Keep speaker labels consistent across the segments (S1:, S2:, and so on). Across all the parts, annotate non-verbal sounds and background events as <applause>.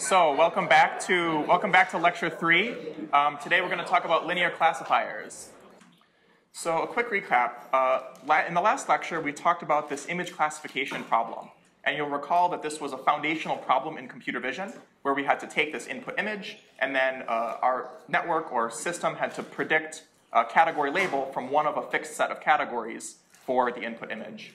S1: So welcome back to welcome back to lecture three. Um, today we're going to talk about linear classifiers. So a quick recap. Uh, in the last lecture, we talked about this image classification problem. And you'll recall that this was a foundational problem in computer vision, where we had to take this input image, and then uh, our network or system had to predict a category label from one of a fixed set of categories for the input image.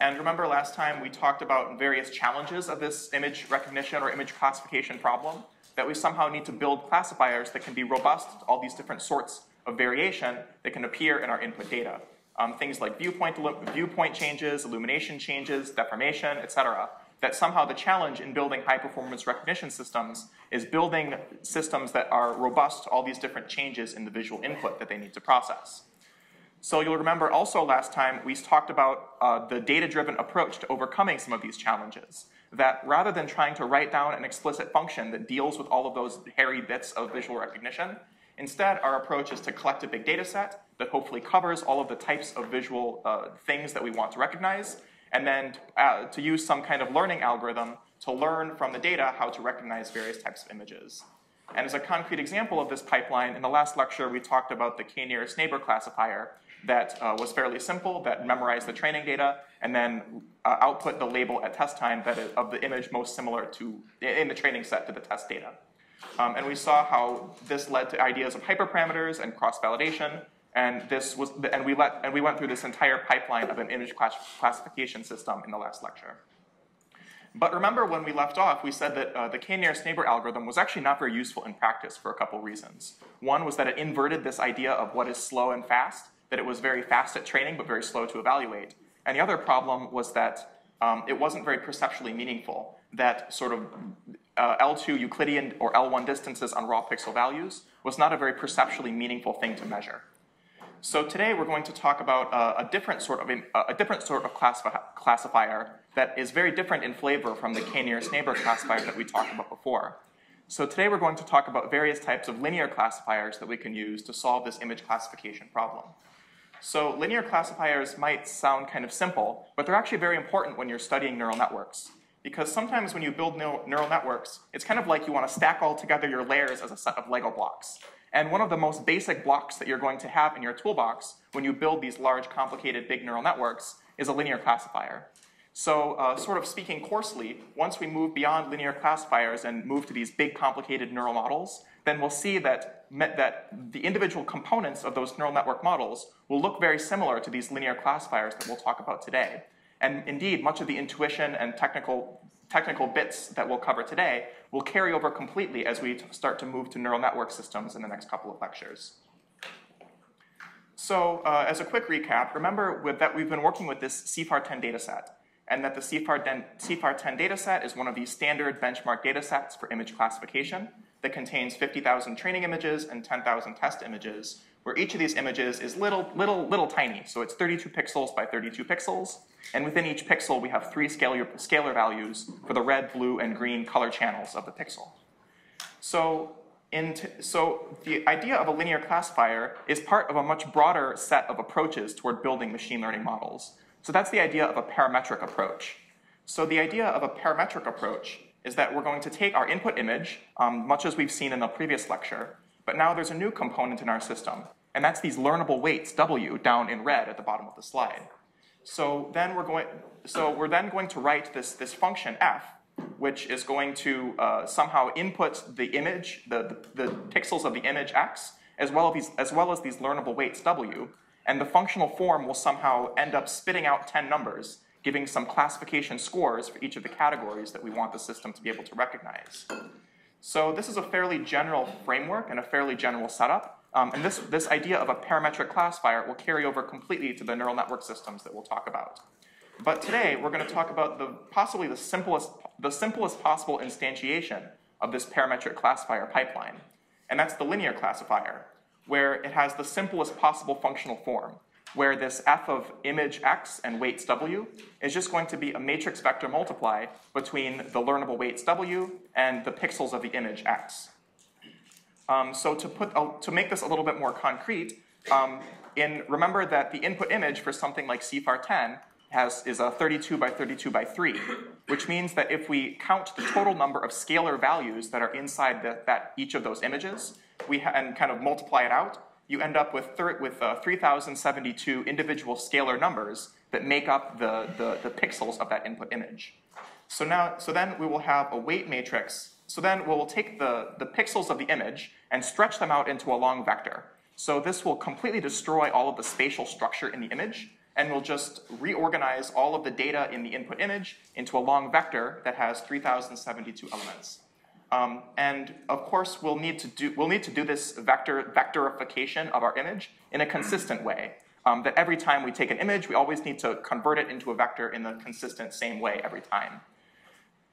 S1: And remember last time we talked about various challenges of this image recognition or image classification problem, that we somehow need to build classifiers that can be robust to all these different sorts of variation that can appear in our input data. Um, things like viewpoint, viewpoint changes, illumination changes, deformation, etc. That somehow the challenge in building high performance recognition systems is building systems that are robust to all these different changes in the visual input that they need to process. So you'll remember also last time we talked about uh, the data-driven approach to overcoming some of these challenges. That rather than trying to write down an explicit function that deals with all of those hairy bits of visual recognition, instead our approach is to collect a big data set that hopefully covers all of the types of visual uh, things that we want to recognize, and then uh, to use some kind of learning algorithm to learn from the data how to recognize various types of images. And as a concrete example of this pipeline, in the last lecture we talked about the k-nearest neighbor classifier, that uh, was fairly simple, that memorized the training data, and then uh, output the label at test time that is of the image most similar to, in the training set to the test data. Um, and we saw how this led to ideas of hyperparameters and cross-validation, and this was, and we let, and we went through this entire pipeline of an image class classification system in the last lecture. But remember when we left off, we said that uh, the k-nearest neighbor algorithm was actually not very useful in practice for a couple reasons. One was that it inverted this idea of what is slow and fast, that it was very fast at training but very slow to evaluate. And the other problem was that um, it wasn't very perceptually meaningful, that sort of uh, L2 Euclidean or L1 distances on raw pixel values was not a very perceptually meaningful thing to measure. So today we're going to talk about a different sort of a different sort of classifi classifier that is very different in flavor from the k-nearest neighbor classifier that we talked about before. So today we're going to talk about various types of linear classifiers that we can use to solve this image classification problem. So linear classifiers might sound kind of simple, but they're actually very important when you're studying neural networks. Because sometimes when you build neural networks, it's kind of like you want to stack all together your layers as a set of Lego blocks. And one of the most basic blocks that you're going to have in your toolbox when you build these large, complicated, big neural networks is a linear classifier. So uh, sort of speaking coarsely, once we move beyond linear classifiers and move to these big, complicated neural models, then we'll see that, that the individual components of those neural network models will look very similar to these linear classifiers that we'll talk about today. And indeed, much of the intuition and technical, technical bits that we'll cover today will carry over completely as we start to move to neural network systems in the next couple of lectures. So uh, as a quick recap, remember that we've been working with this CIFAR10 dataset, and that the CIFAR10, CIFAR10 dataset is one of these standard benchmark datasets for image classification that contains 50,000 training images and 10,000 test images, where each of these images is little, little, little tiny. So it's 32 pixels by 32 pixels. And within each pixel, we have three scalar, scalar values for the red, blue, and green color channels of the pixel. So, so the idea of a linear classifier is part of a much broader set of approaches toward building machine learning models. So that's the idea of a parametric approach. So the idea of a parametric approach is that we're going to take our input image, um, much as we've seen in the previous lecture, but now there's a new component in our system, and that's these learnable weights, W, down in red at the bottom of the slide. So then we're going, so we're then going to write this, this function f, which is going to uh, somehow input the image, the, the, the, pixels of the image x, as well, as these, as well as these learnable weights w, and the functional form will somehow end up spitting out 10 numbers giving some classification scores for each of the categories that we want the system to be able to recognize. So this is a fairly general framework and a fairly general setup. Um, and this, this idea of a parametric classifier will carry over completely to the neural network systems that we'll talk about. But today, we're going to talk about the, possibly the simplest, the simplest possible instantiation of this parametric classifier pipeline. And that's the linear classifier, where it has the simplest possible functional form where this f of image x and weights w is just going to be a matrix vector multiply between the learnable weights w and the pixels of the image x. Um, so to, put, uh, to make this a little bit more concrete, um, in, remember that the input image for something like CIFAR 10 has, is a 32 by 32 by 3. which means that if we count the total number of scalar values that are inside the, that each of those images, we and kind of multiply it out, you end up with, with uh, 3,072 individual scalar numbers that make up the, the, the pixels of that input image. So now, so then we will have a weight matrix. So then we'll take the, the pixels of the image and stretch them out into a long vector. So this will completely destroy all of the spatial structure in the image, and we'll just reorganize all of the data in the input image into a long vector that has 3,072 elements. Um, and of course, we'll need to do, we'll need to do this vector, vectorification of our image in a consistent way. Um, that every time we take an image, we always need to convert it into a vector in the consistent same way every time.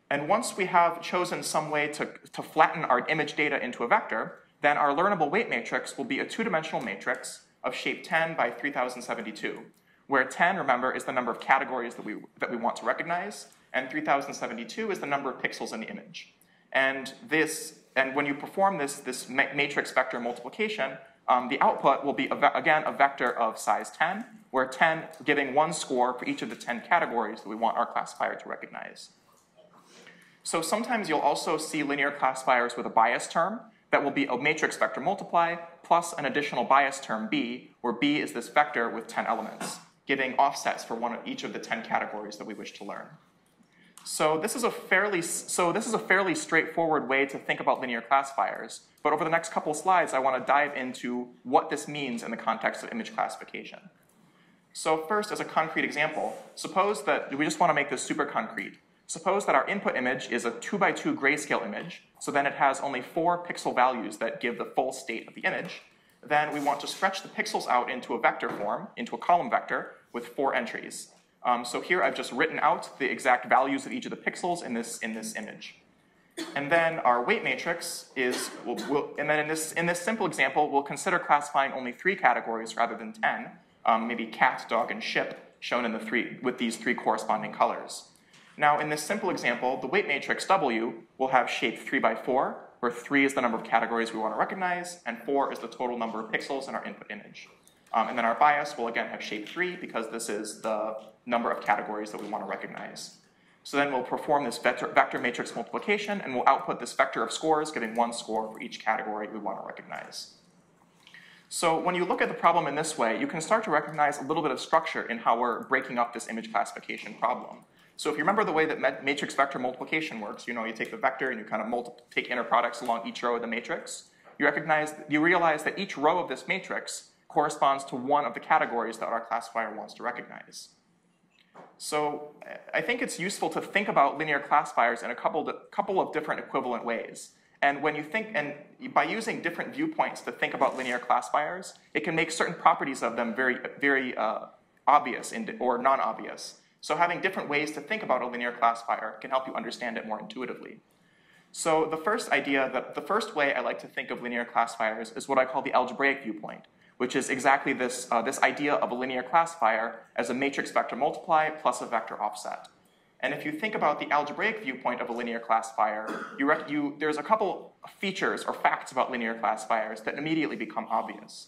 S1: And once we have chosen some way to, to flatten our image data into a vector, then our learnable weight matrix will be a two-dimensional matrix of shape 10 by 3072, where 10, remember, is the number of categories that we, that we want to recognize, and 3072 is the number of pixels in the image. And this, and when you perform this, this matrix vector multiplication, um, the output will be, again, a vector of size 10, where 10 giving one score for each of the 10 categories that we want our classifier to recognize. So sometimes you'll also see linear classifiers with a bias term that will be a matrix vector multiply plus an additional bias term b, where b is this vector with 10 elements, giving offsets for one of each of the 10 categories that we wish to learn. So this is a fairly so this is a fairly straightforward way to think about linear classifiers. But over the next couple slides, I want to dive into what this means in the context of image classification. So first, as a concrete example, suppose that we just want to make this super concrete. Suppose that our input image is a 2 by 2 grayscale image, so then it has only four pixel values that give the full state of the image. Then we want to stretch the pixels out into a vector form, into a column vector, with four entries. Um, so here I've just written out the exact values of each of the pixels in this, in this image. And then our weight matrix is, we'll, we'll, and then in this, in this simple example, we'll consider classifying only three categories rather than 10, um, maybe cat, dog, and ship, shown in the three, with these three corresponding colors. Now, in this simple example, the weight matrix W will have shape 3 by 4, where 3 is the number of categories we want to recognize, and 4 is the total number of pixels in our input image. Um, and then our bias will again have shape 3 because this is the number of categories that we want to recognize. So then we'll perform this vector, vector matrix multiplication and we'll output this vector of scores giving one score for each category we want to recognize. So when you look at the problem in this way, you can start to recognize a little bit of structure in how we're breaking up this image classification problem. So if you remember the way that matrix vector multiplication works, you know, you take the vector and you kind of take inner products along each row of the matrix, you recognize, you realize that each row of this matrix corresponds to one of the categories that our classifier wants to recognize. So I think it's useful to think about linear classifiers in a couple, couple of different equivalent ways. And when you think, and by using different viewpoints to think about linear classifiers, it can make certain properties of them very, very uh, obvious in, or non-obvious. So having different ways to think about a linear classifier can help you understand it more intuitively. So the first idea, that the first way I like to think of linear classifiers is what I call the algebraic viewpoint which is exactly this, uh, this idea of a linear classifier as a matrix vector multiply plus a vector offset. And if you think about the algebraic viewpoint of a linear classifier, you you, there's a couple features or facts about linear classifiers that immediately become obvious.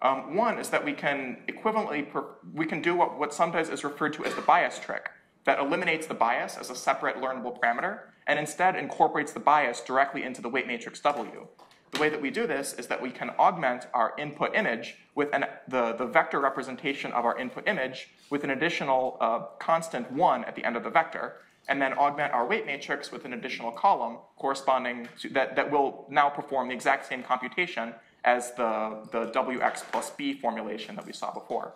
S1: Um, one is that we can equivalently, we can do what, what sometimes is referred to as the bias trick, that eliminates the bias as a separate learnable parameter, and instead incorporates the bias directly into the weight matrix W. The way that we do this is that we can augment our input image with an, the, the vector representation of our input image with an additional uh, constant 1 at the end of the vector, and then augment our weight matrix with an additional column corresponding to that, that will now perform the exact same computation as the, the wx plus b formulation that we saw before.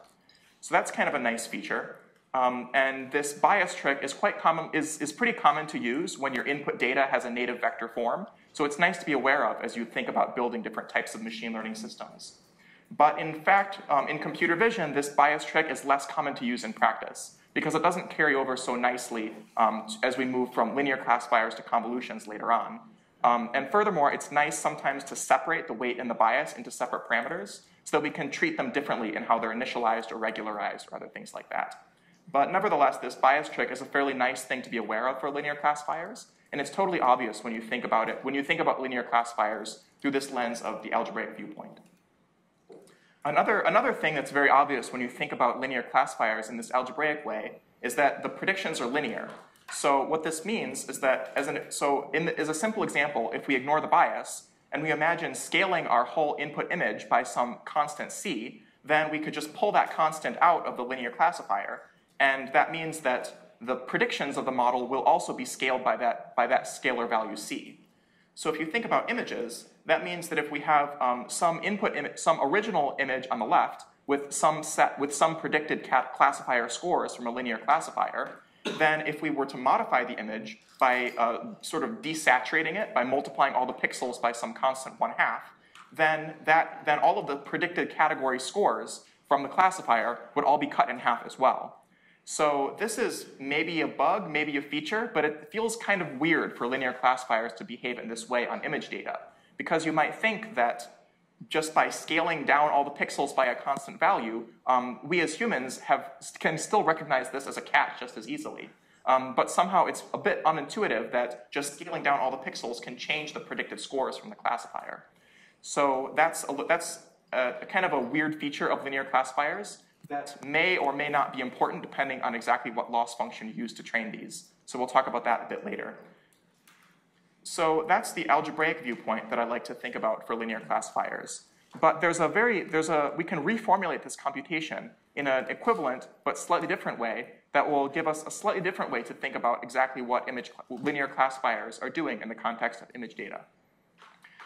S1: So that's kind of a nice feature. Um, and this bias trick is quite common, is, is pretty common to use when your input data has a native vector form. So it's nice to be aware of as you think about building different types of machine learning systems. But in fact, um, in computer vision, this bias trick is less common to use in practice because it doesn't carry over so nicely um, as we move from linear classifiers to convolutions later on. Um, and furthermore, it's nice sometimes to separate the weight and the bias into separate parameters so that we can treat them differently in how they're initialized or regularized or other things like that. But nevertheless, this bias trick is a fairly nice thing to be aware of for linear classifiers, and it's totally obvious when you think about it, when you think about linear classifiers through this lens of the algebraic viewpoint. Another, another thing that's very obvious when you think about linear classifiers in this algebraic way is that the predictions are linear. So what this means is that, as, an, so in the, as a simple example, if we ignore the bias, and we imagine scaling our whole input image by some constant c, then we could just pull that constant out of the linear classifier, and that means that the predictions of the model will also be scaled by that, by that scalar value c. So if you think about images, that means that if we have um, some input, Im some original image on the left with some set, with some predicted classifier scores from a linear classifier, then if we were to modify the image by uh, sort of desaturating it, by multiplying all the pixels by some constant one half, then, that, then all of the predicted category scores from the classifier would all be cut in half as well. So this is maybe a bug, maybe a feature, but it feels kind of weird for linear classifiers to behave in this way on image data. Because you might think that just by scaling down all the pixels by a constant value, um, we as humans have, can still recognize this as a cat just as easily. Um, but somehow it's a bit unintuitive that just scaling down all the pixels can change the predicted scores from the classifier. So that's a, that's a, a kind of a weird feature of linear classifiers that may or may not be important depending on exactly what loss function you use to train these. So we'll talk about that a bit later. So that's the algebraic viewpoint that I like to think about for linear classifiers. But there's a very, there's a, we can reformulate this computation in an equivalent but slightly different way that will give us a slightly different way to think about exactly what image linear classifiers are doing in the context of image data.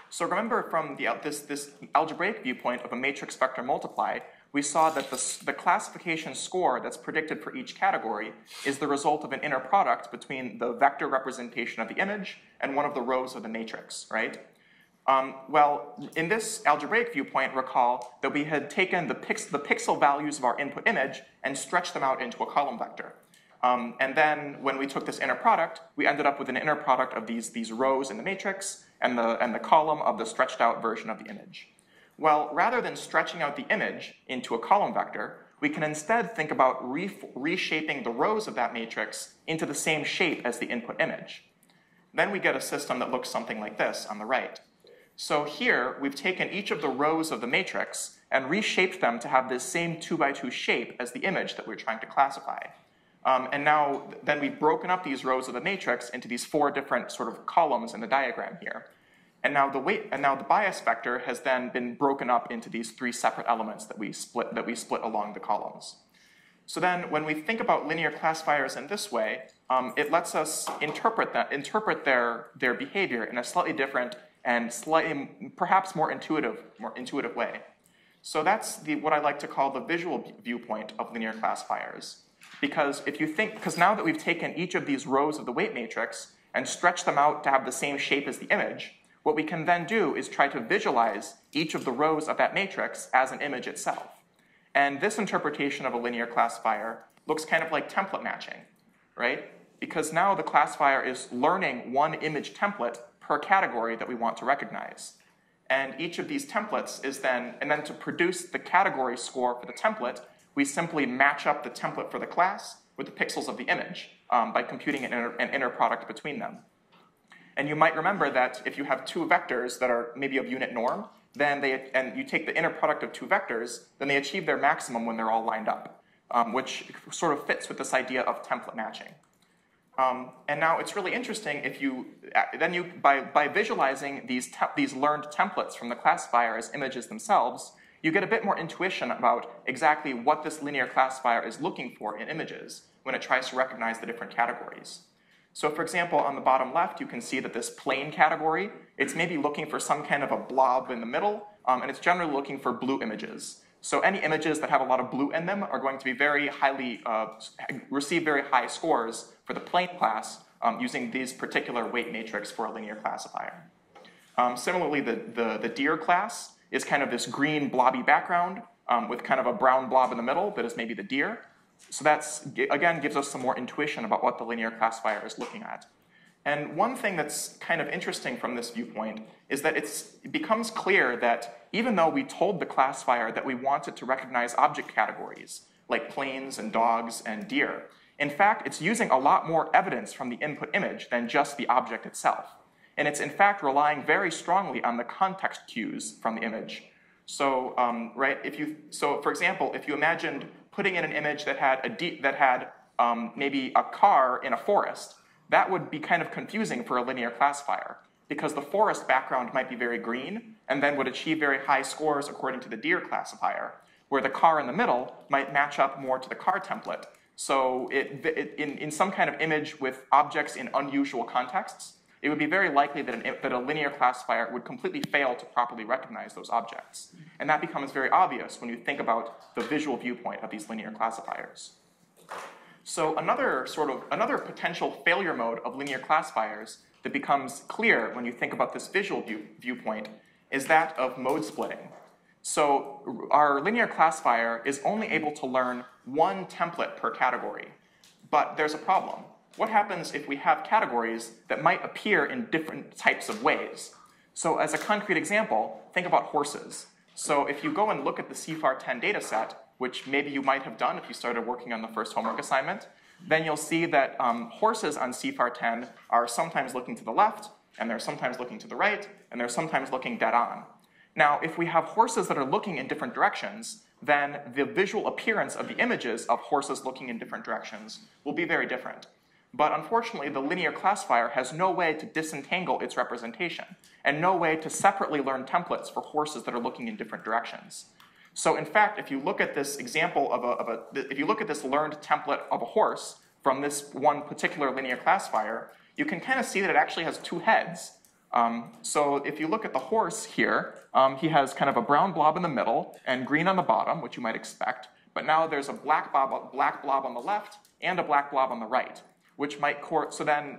S1: So remember from the, this, this algebraic viewpoint of a matrix vector multiply, we saw that the, the, classification score that's predicted for each category is the result of an inner product between the vector representation of the image and one of the rows of the matrix, right? Um, well, in this algebraic viewpoint, recall that we had taken the, pix the, pixel values of our input image and stretched them out into a column vector. Um, and then when we took this inner product, we ended up with an inner product of these, these rows in the matrix and the, and the column of the stretched out version of the image. Well, rather than stretching out the image into a column vector, we can instead think about re reshaping the rows of that matrix into the same shape as the input image. Then we get a system that looks something like this on the right. So here, we've taken each of the rows of the matrix and reshaped them to have this same 2 by 2 shape as the image that we're trying to classify. Um, and now, then we've broken up these rows of the matrix into these four different sort of columns in the diagram here. And now the weight, and now the bias vector has then been broken up into these three separate elements that we split, that we split along the columns. So then when we think about linear classifiers in this way, um, it lets us interpret, that, interpret their, their behavior in a slightly different and slightly, perhaps more intuitive, more intuitive way. So that's the, what I like to call the visual viewpoint of linear classifiers. Because if you think, because now that we've taken each of these rows of the weight matrix and stretched them out to have the same shape as the image, what we can then do is try to visualize each of the rows of that matrix as an image itself. And this interpretation of a linear classifier looks kind of like template matching, right? Because now the classifier is learning one image template per category that we want to recognize. And each of these templates is then, and then to produce the category score for the template, we simply match up the template for the class with the pixels of the image um, by computing an inner, an inner product between them. And you might remember that if you have two vectors that are maybe of unit norm, then they, and you take the inner product of two vectors, then they achieve their maximum when they're all lined up, um, which sort of fits with this idea of template matching. Um, and now it's really interesting if you, uh, then you, by, by visualizing these, these learned templates from the classifier as images themselves, you get a bit more intuition about exactly what this linear classifier is looking for in images when it tries to recognize the different categories. So for example, on the bottom left, you can see that this plane category, it's maybe looking for some kind of a blob in the middle, um, and it's generally looking for blue images. So any images that have a lot of blue in them are going to be very highly, uh, receive very high scores for the plane class um, using these particular weight matrix for a linear classifier. Um, similarly, the, the, the, deer class is kind of this green blobby background um, with kind of a brown blob in the middle that is maybe the deer. So that's, again, gives us some more intuition about what the linear classifier is looking at. And one thing that's kind of interesting from this viewpoint is that it becomes clear that even though we told the classifier that we wanted to recognize object categories, like planes and dogs and deer, in fact, it's using a lot more evidence from the input image than just the object itself. And it's in fact relying very strongly on the context cues from the image. So, um, right, if you, so for example, if you imagined putting in an image that had, a that had um, maybe a car in a forest, that would be kind of confusing for a linear classifier because the forest background might be very green and then would achieve very high scores according to the deer classifier, where the car in the middle might match up more to the car template. So it, it, in, in some kind of image with objects in unusual contexts, it would be very likely that, an, that a linear classifier would completely fail to properly recognize those objects. And that becomes very obvious when you think about the visual viewpoint of these linear classifiers. So another sort of, another potential failure mode of linear classifiers that becomes clear when you think about this visual view, viewpoint is that of mode splitting. So our linear classifier is only able to learn one template per category. But there's a problem. What happens if we have categories that might appear in different types of ways? So as a concrete example, think about horses. So if you go and look at the CIFAR 10 dataset, which maybe you might have done if you started working on the first homework assignment, then you'll see that um, horses on CIFAR 10 are sometimes looking to the left, and they're sometimes looking to the right, and they're sometimes looking dead on. Now, if we have horses that are looking in different directions, then the visual appearance of the images of horses looking in different directions will be very different. But unfortunately, the linear classifier has no way to disentangle its representation, and no way to separately learn templates for horses that are looking in different directions. So in fact, if you look at this example of a, of a, if you look at this learned template of a horse from this one particular linear classifier, you can kind of see that it actually has two heads. Um, so if you look at the horse here, um, he has kind of a brown blob in the middle and green on the bottom, which you might expect. But now there's a black blob, black blob on the left and a black blob on the right, which might core. So then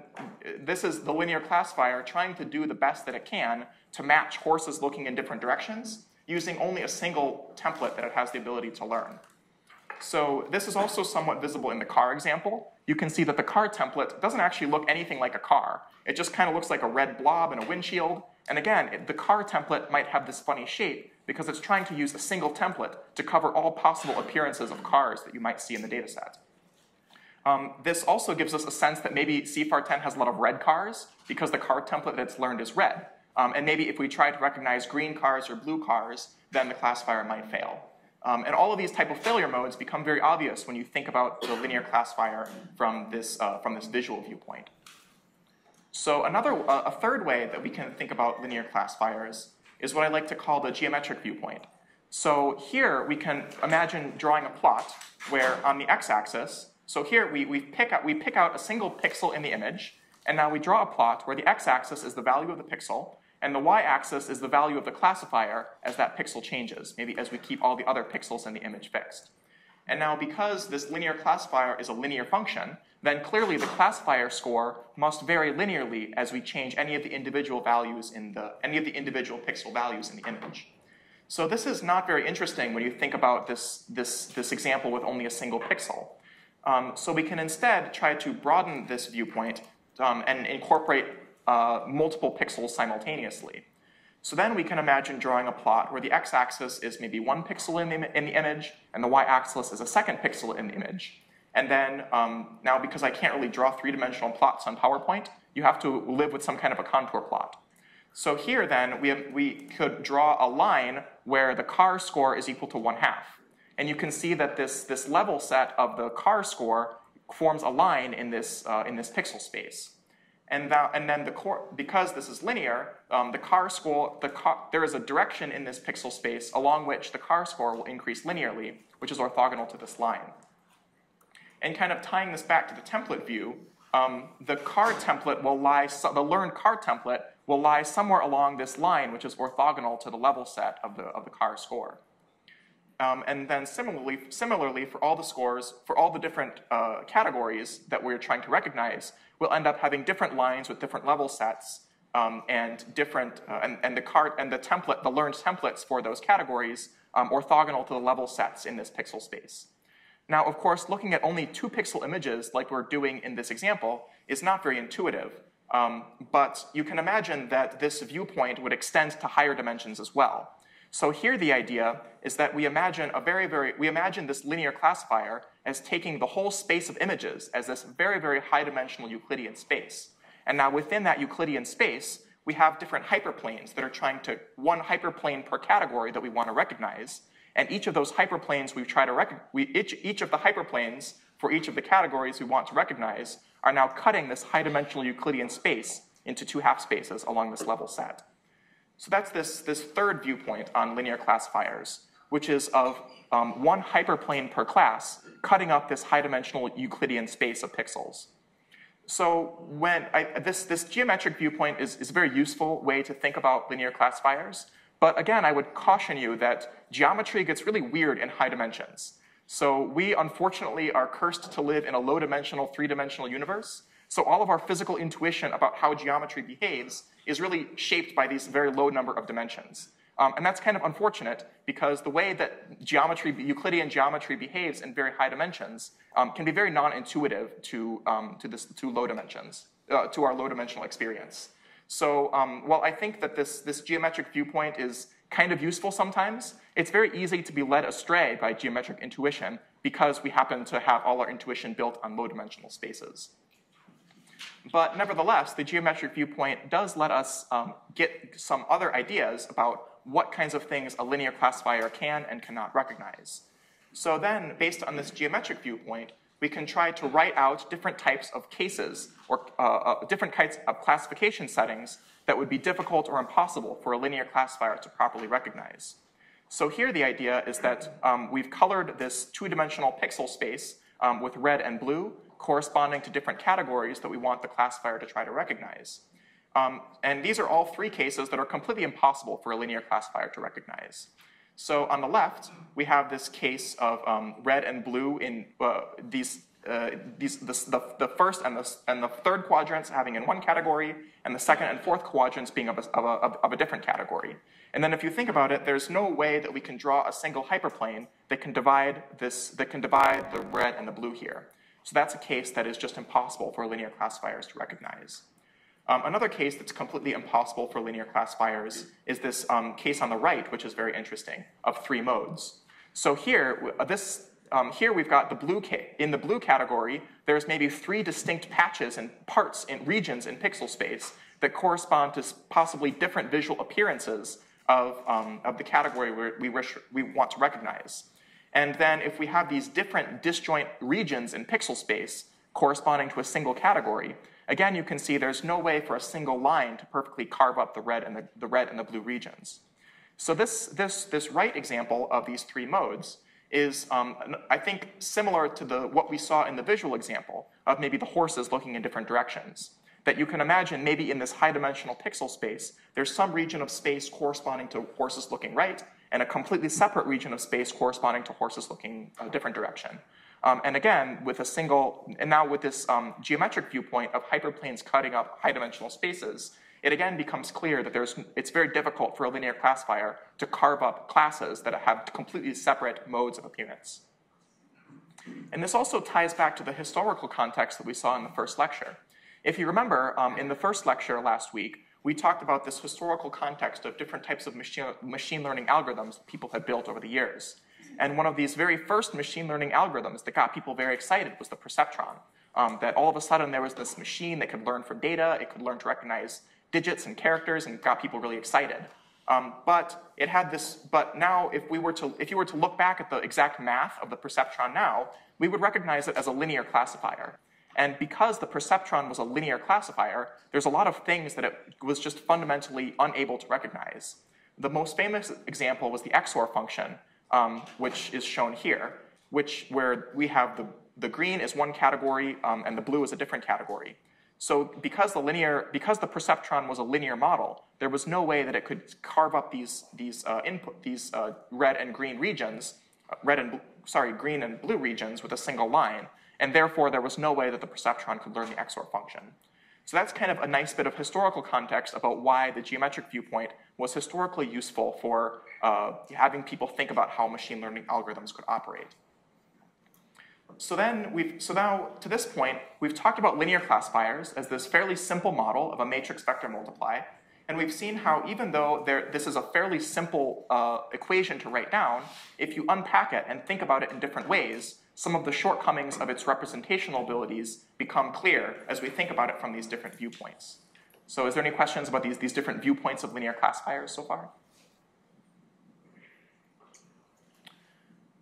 S1: this is the linear classifier trying to do the best that it can to match horses looking in different directions using only a single template that it has the ability to learn. So this is also somewhat visible in the car example. You can see that the car template doesn't actually look anything like a car. It just kind of looks like a red blob and a windshield. And again, it, the car template might have this funny shape because it's trying to use a single template to cover all possible appearances of cars that you might see in the dataset. Um, this also gives us a sense that maybe CIFAR 10 has a lot of red cars because the car template that's learned is red. Um, and maybe if we try to recognize green cars or blue cars, then the classifier might fail. Um, and all of these type of failure modes become very obvious when you think about the linear classifier from this, uh, from this visual viewpoint. So another, uh, a third way that we can think about linear classifiers is what I like to call the geometric viewpoint. So here we can imagine drawing a plot where on the x-axis, so here we, we, pick out, we pick out a single pixel in the image, and now we draw a plot where the x-axis is the value of the pixel, and the y-axis is the value of the classifier as that pixel changes, maybe as we keep all the other pixels in the image fixed. And now because this linear classifier is a linear function, then clearly the classifier score must vary linearly as we change any of the individual values in the, any of the individual pixel values in the image. So this is not very interesting when you think about this, this, this example with only a single pixel. Um, so we can instead try to broaden this viewpoint um, and incorporate uh, multiple pixels simultaneously. So then we can imagine drawing a plot where the x-axis is maybe one pixel in the, in the image, and the y-axis is a second pixel in the image. And then um, now because I can't really draw three-dimensional plots on PowerPoint, you have to live with some kind of a contour plot. So here then, we, have, we could draw a line where the car score is equal to one half. And you can see that this, this level set of the car score forms a line in this, uh, in this pixel space. And, that, and then the because this is linear, um, the car score, the car, there is a direction in this pixel space along which the car score will increase linearly, which is orthogonal to this line. And kind of tying this back to the template view, um, the car template will lie, the learned car template will lie somewhere along this line, which is orthogonal to the level set of the, of the car score. Um, and then similarly, similarly, for all the scores, for all the different uh, categories that we're trying to recognize, we'll end up having different lines with different level sets um, and different, uh, and, and, the cart and the template, the learned templates for those categories um, orthogonal to the level sets in this pixel space. Now, of course, looking at only two pixel images like we're doing in this example is not very intuitive. Um, but you can imagine that this viewpoint would extend to higher dimensions as well. So here the idea is that we imagine a very, very, we imagine this linear classifier as taking the whole space of images as this very, very high dimensional Euclidean space. And now within that Euclidean space, we have different hyperplanes that are trying to, one hyperplane per category that we want to recognize. And each of those hyperplanes we try to recognize, each, each of the hyperplanes for each of the categories we want to recognize are now cutting this high-dimensional Euclidean space into two half spaces along this level set. So that's this, this third viewpoint on linear classifiers, which is of um, one hyperplane per class cutting up this high-dimensional Euclidean space of pixels. So when I, this, this geometric viewpoint is, is a very useful way to think about linear classifiers, but again, I would caution you that geometry gets really weird in high dimensions. So we unfortunately are cursed to live in a low dimensional, three dimensional universe. So all of our physical intuition about how geometry behaves is really shaped by these very low number of dimensions. Um, and that's kind of unfortunate because the way that geometry, Euclidean geometry behaves in very high dimensions um, can be very non-intuitive to, um, to, this, to low dimensions, uh, to our low dimensional experience. So um, while I think that this, this geometric viewpoint is kind of useful sometimes, it's very easy to be led astray by geometric intuition because we happen to have all our intuition built on low dimensional spaces. But nevertheless, the geometric viewpoint does let us um, get some other ideas about what kinds of things a linear classifier can and cannot recognize. So then, based on this geometric viewpoint, we can try to write out different types of cases or uh, uh, different kinds of classification settings that would be difficult or impossible for a linear classifier to properly recognize. So here the idea is that um, we've colored this two-dimensional pixel space um, with red and blue corresponding to different categories that we want the classifier to try to recognize. Um, and these are all three cases that are completely impossible for a linear classifier to recognize. So on the left, we have this case of um, red and blue in uh, these, uh, these this, the, the first and the, and the third quadrants having in one category, and the second and fourth quadrants being of a, of, a, of a different category. And then if you think about it, there's no way that we can draw a single hyperplane that can divide this, that can divide the red and the blue here. So that's a case that is just impossible for linear classifiers to recognize. Um, another case that's completely impossible for linear classifiers is this um, case on the right, which is very interesting, of three modes. So here, uh, this, um, here we've got the blue, in the blue category, there's maybe three distinct patches and parts in regions in pixel space that correspond to possibly different visual appearances of, um, of the category we, we want to recognize. And then if we have these different disjoint regions in pixel space corresponding to a single category, Again, you can see there's no way for a single line to perfectly carve up the red and the, the red and the blue regions. So this, this, this right example of these three modes is, um, I think, similar to the, what we saw in the visual example of maybe the horses looking in different directions. That you can imagine maybe in this high dimensional pixel space, there's some region of space corresponding to horses looking right, and a completely separate region of space corresponding to horses looking a different direction. Um, and again, with a single, and now with this um, geometric viewpoint of hyperplanes cutting up high dimensional spaces, it again becomes clear that there's, it's very difficult for a linear classifier to carve up classes that have completely separate modes of appearance. And this also ties back to the historical context that we saw in the first lecture. If you remember, um, in the first lecture last week, we talked about this historical context of different types of machine, machine learning algorithms people had built over the years. And one of these very first machine learning algorithms that got people very excited was the perceptron. Um, that all of a sudden there was this machine that could learn from data, it could learn to recognize digits and characters, and got people really excited. Um, but it had this. But now, if we were to, if you were to look back at the exact math of the perceptron now, we would recognize it as a linear classifier. And because the perceptron was a linear classifier, there's a lot of things that it was just fundamentally unable to recognize. The most famous example was the XOR function, um, which is shown here, which where we have the, the green is one category um, and the blue is a different category. So because the linear, because the perceptron was a linear model, there was no way that it could carve up these these uh, input these uh, red and green regions, uh, red and sorry green and blue regions with a single line, and therefore there was no way that the perceptron could learn the XOR function. So that's kind of a nice bit of historical context about why the geometric viewpoint was historically useful for uh, having people think about how machine learning algorithms could operate. So then we've, so now to this point, we've talked about linear classifiers as this fairly simple model of a matrix vector multiply, and we've seen how even though there, this is a fairly simple uh, equation to write down, if you unpack it and think about it in different ways, some of the shortcomings of its representational abilities become clear as we think about it from these different viewpoints. So is there any questions about these, these different viewpoints of linear classifiers so far?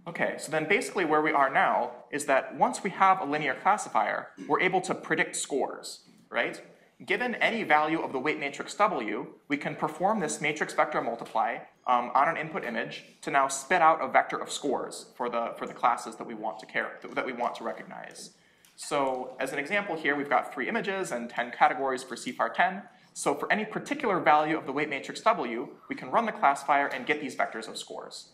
S1: Okay, so then basically where we are now is that once we have a linear classifier, we're able to predict scores, right? Given any value of the weight matrix W, we can perform this matrix vector multiply um, on an input image to now spit out a vector of scores for the, for the classes that we want to care, that we want to recognize. So as an example here, we've got three images and 10 categories for CIFAR10. So for any particular value of the weight matrix W, we can run the classifier and get these vectors of scores.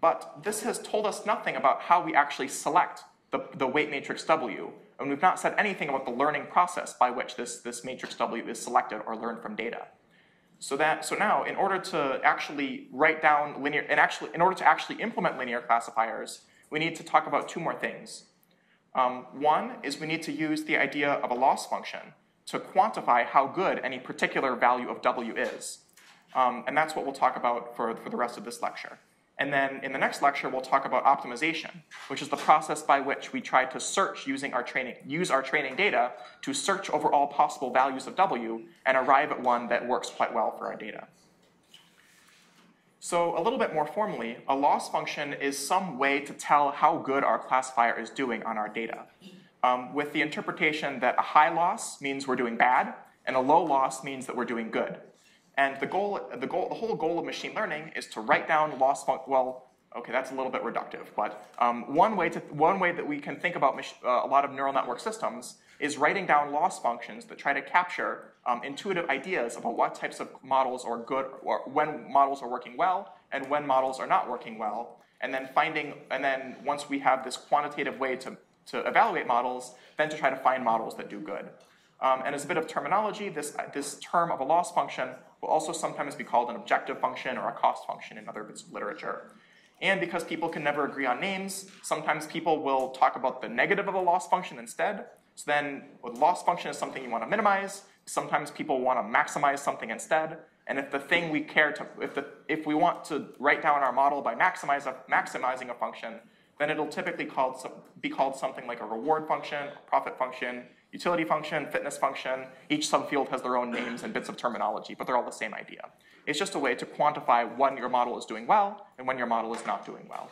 S1: But this has told us nothing about how we actually select the, the weight matrix W, and we've not said anything about the learning process by which this, this matrix W is selected or learned from data. So that so now, in order to actually write down linear and actually in order to actually implement linear classifiers, we need to talk about two more things. Um, one is we need to use the idea of a loss function to quantify how good any particular value of W is. Um, and that's what we'll talk about for, for the rest of this lecture. And then in the next lecture, we'll talk about optimization, which is the process by which we try to search using our training, use our training data to search over all possible values of W and arrive at one that works quite well for our data. So a little bit more formally, a loss function is some way to tell how good our classifier is doing on our data. Um, with the interpretation that a high loss means we're doing bad, and a low loss means that we're doing good. And the goal, the goal, the whole goal of machine learning is to write down loss function. Well, okay, that's a little bit reductive, but um, one way to one way that we can think about uh, a lot of neural network systems is writing down loss functions that try to capture um, intuitive ideas about what types of models are good, or when models are working well, and when models are not working well, and then finding, and then once we have this quantitative way to to evaluate models, then to try to find models that do good. Um, and as a bit of terminology, this, this term of a loss function will also sometimes be called an objective function or a cost function in other bits of literature. And because people can never agree on names, sometimes people will talk about the negative of a loss function instead. So then a loss function is something you want to minimize. Sometimes people want to maximize something instead. And if the thing we care to, if, the, if we want to write down our model by maximize a, maximizing a function, then it'll typically called, be called something like a reward function, a profit function, utility function, fitness function. Each subfield has their own names and bits of terminology, but they're all the same idea. It's just a way to quantify when your model is doing well and when your model is not doing well.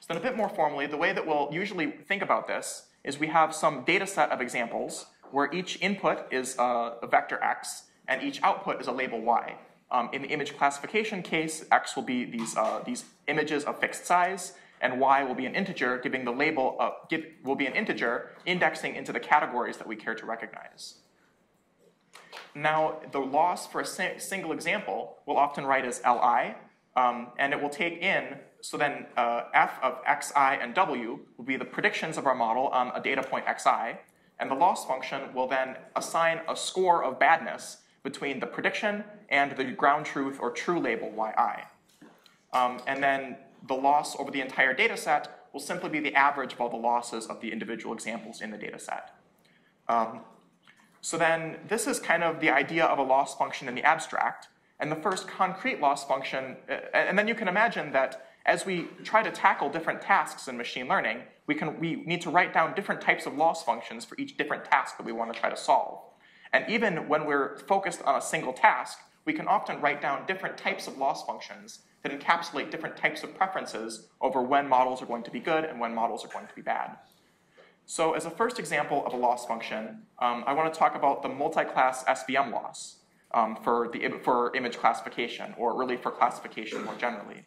S1: So then a bit more formally, the way that we'll usually think about this is we have some data set of examples where each input is a, vector x and each output is a label y. Um, in the image classification case, x will be these, uh, these images of fixed size, and y will be an integer, giving the label of, give, will be an integer indexing into the categories that we care to recognize. Now, the loss for a single example will often write as li, um, and it will take in, so then uh, f of xi and w will be the predictions of our model on a data point xi, and the loss function will then assign a score of badness between the prediction and the ground truth or true label yi. Um, and then the loss over the entire data set will simply be the average of all the losses of the individual examples in the data set. Um, so then this is kind of the idea of a loss function in the abstract. And the first concrete loss function, uh, and then you can imagine that as we try to tackle different tasks in machine learning, we, can, we need to write down different types of loss functions for each different task that we want to try to solve. And even when we're focused on a single task, we can often write down different types of loss functions that encapsulate different types of preferences over when models are going to be good and when models are going to be bad. So as a first example of a loss function, um, I want to talk about the multi-class SVM loss um, for, the, for image classification, or really for classification more generally.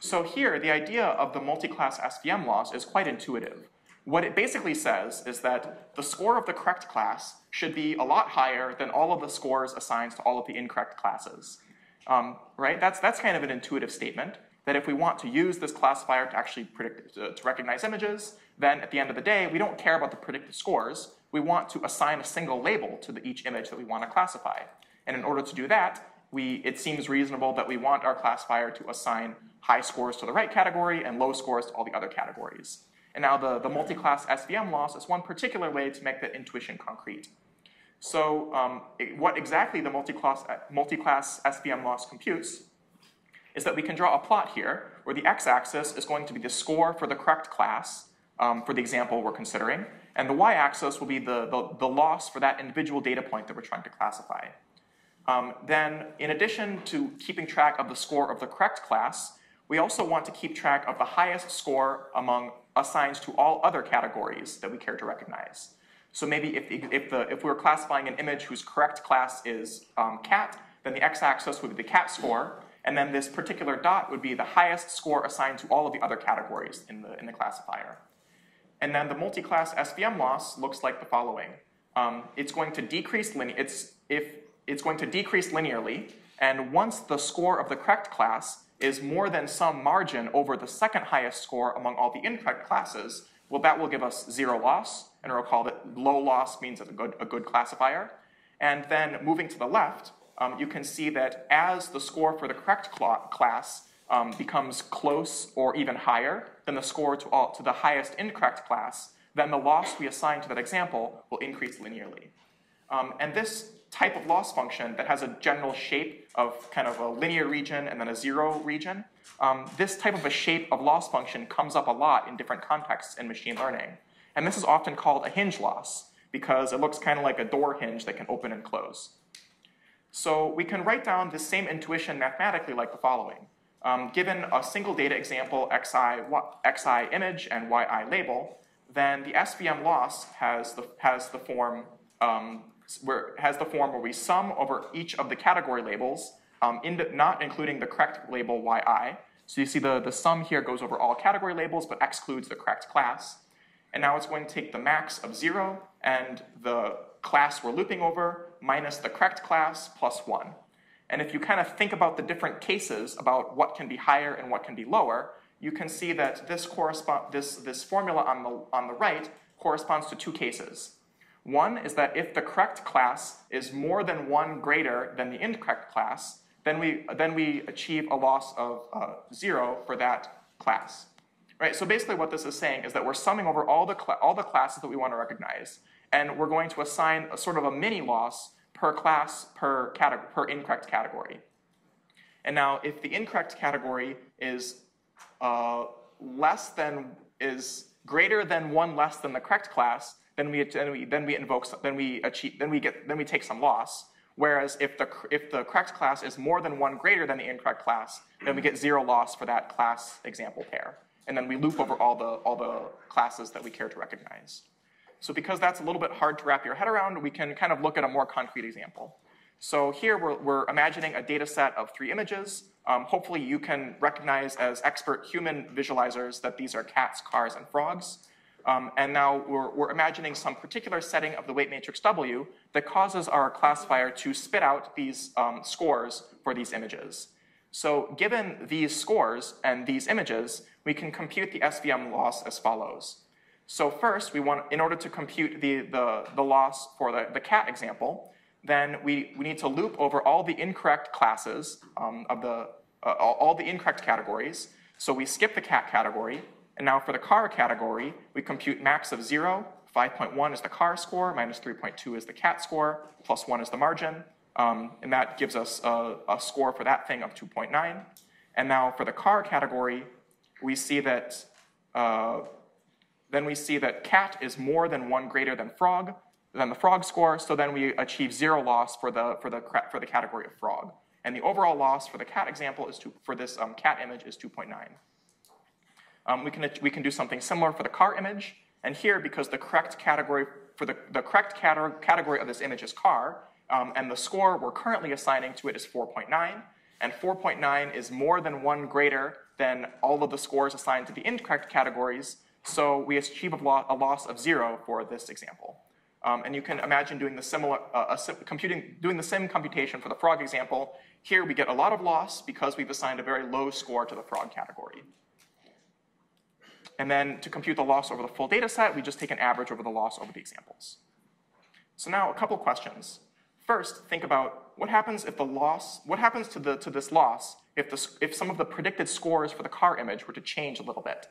S1: So here, the idea of the multi-class SVM loss is quite intuitive. What it basically says is that the score of the correct class should be a lot higher than all of the scores assigned to all of the incorrect classes. Um, right? That's, that's kind of an intuitive statement that if we want to use this classifier to actually predict, to, to recognize images, then at the end of the day, we don't care about the predicted scores. We want to assign a single label to the, each image that we want to classify. And in order to do that, we, it seems reasonable that we want our classifier to assign high scores to the right category and low scores to all the other categories. And now the, the multi-class SVM loss is one particular way to make that intuition concrete. So um, it, what exactly the multi-class, multi-class SVM loss computes is that we can draw a plot here where the x-axis is going to be the score for the correct class um, for the example we're considering, and the y-axis will be the, the, the, loss for that individual data point that we're trying to classify. Um, then, in addition to keeping track of the score of the correct class, we also want to keep track of the highest score among assigned to all other categories that we care to recognize. So maybe if, the, if, the, if we were classifying an image whose correct class is um, cat, then the x-axis would be the cat score, and then this particular dot would be the highest score assigned to all of the other categories in the, in the classifier. And then the multi-class SVM loss looks like the following. Um, it's going to decrease it's if it's going to decrease linearly, and once the score of the correct class is more than some margin over the second highest score among all the incorrect classes, well, that will give us zero loss, and recall that low loss means it's a good, a good classifier. And then moving to the left, um, you can see that as the score for the correct class um, becomes close or even higher than the score to, all, to the highest incorrect class, then the loss we assign to that example will increase linearly. Um, and this type of loss function that has a general shape of kind of a linear region and then a zero region, um, this type of a shape of loss function comes up a lot in different contexts in machine learning. And this is often called a hinge loss because it looks kind of like a door hinge that can open and close. So we can write down this same intuition mathematically like the following. Um, given a single data example, xi, xi image and yi label, then the SVM loss has the, has the form um, where has the form where we sum over each of the category labels, um, in the, not including the correct label yi. So you see the, the sum here goes over all category labels, but excludes the correct class. And now it's going to take the max of zero and the class we're looping over minus the correct class plus one. And if you kind of think about the different cases about what can be higher and what can be lower, you can see that this, correspond, this, this formula on the, on the right corresponds to two cases. One is that if the correct class is more than one greater than the incorrect class, then we, then we achieve a loss of uh, zero for that class. Right, so basically what this is saying is that we're summing over all the, all the classes that we want to recognize, and we're going to assign a sort of a mini loss per class per, category per incorrect category. And now if the incorrect category is uh, less than, is greater than one less than the correct class, then we, then we, then we invoke, then we achieve, then we get, then we take some loss. Whereas if the, if the correct class is more than one greater than the incorrect class, then we get zero loss for that class example pair. And then we loop over all the, all the classes that we care to recognize. So because that's a little bit hard to wrap your head around, we can kind of look at a more concrete example. So here we're, we're imagining a data set of three images. Um, hopefully you can recognize as expert human visualizers that these are cats, cars, and frogs. Um, and now we're, we're, imagining some particular setting of the weight matrix W that causes our classifier to spit out these um, scores for these images. So given these scores and these images, we can compute the SVM loss as follows. So first, we want, in order to compute the, the, the loss for the, the cat example, then we, we need to loop over all the incorrect classes um, of the, uh, all the incorrect categories. So we skip the cat category, and now for the car category, we compute max of 0, 5.1 is the car score, minus 3.2 is the cat score, plus 1 is the margin. Um, and that gives us a, a, score for that thing of 2.9. And now for the car category, we see that uh, then we see that cat is more than one greater than frog, than the frog score, so then we achieve zero loss for the, for the, for the category of frog. And the overall loss for the cat example is two, for this um, cat image is 2.9. Um, we, can, we can do something similar for the car image. And here, because the correct category for the, the correct category of this image is car, um, and the score we're currently assigning to it is 4.9, and 4.9 is more than one greater than all of the scores assigned to the incorrect categories, so we achieve a, lo a loss of zero for this example. Um, and you can imagine doing the similar, uh, computing, doing the same computation for the frog example. Here we get a lot of loss because we've assigned a very low score to the frog category. And then to compute the loss over the full data set, we just take an average over the loss over the examples. So now a couple questions. First, think about what happens if the loss, what happens to, the, to this loss if, the, if some of the predicted scores for the car image were to change a little bit?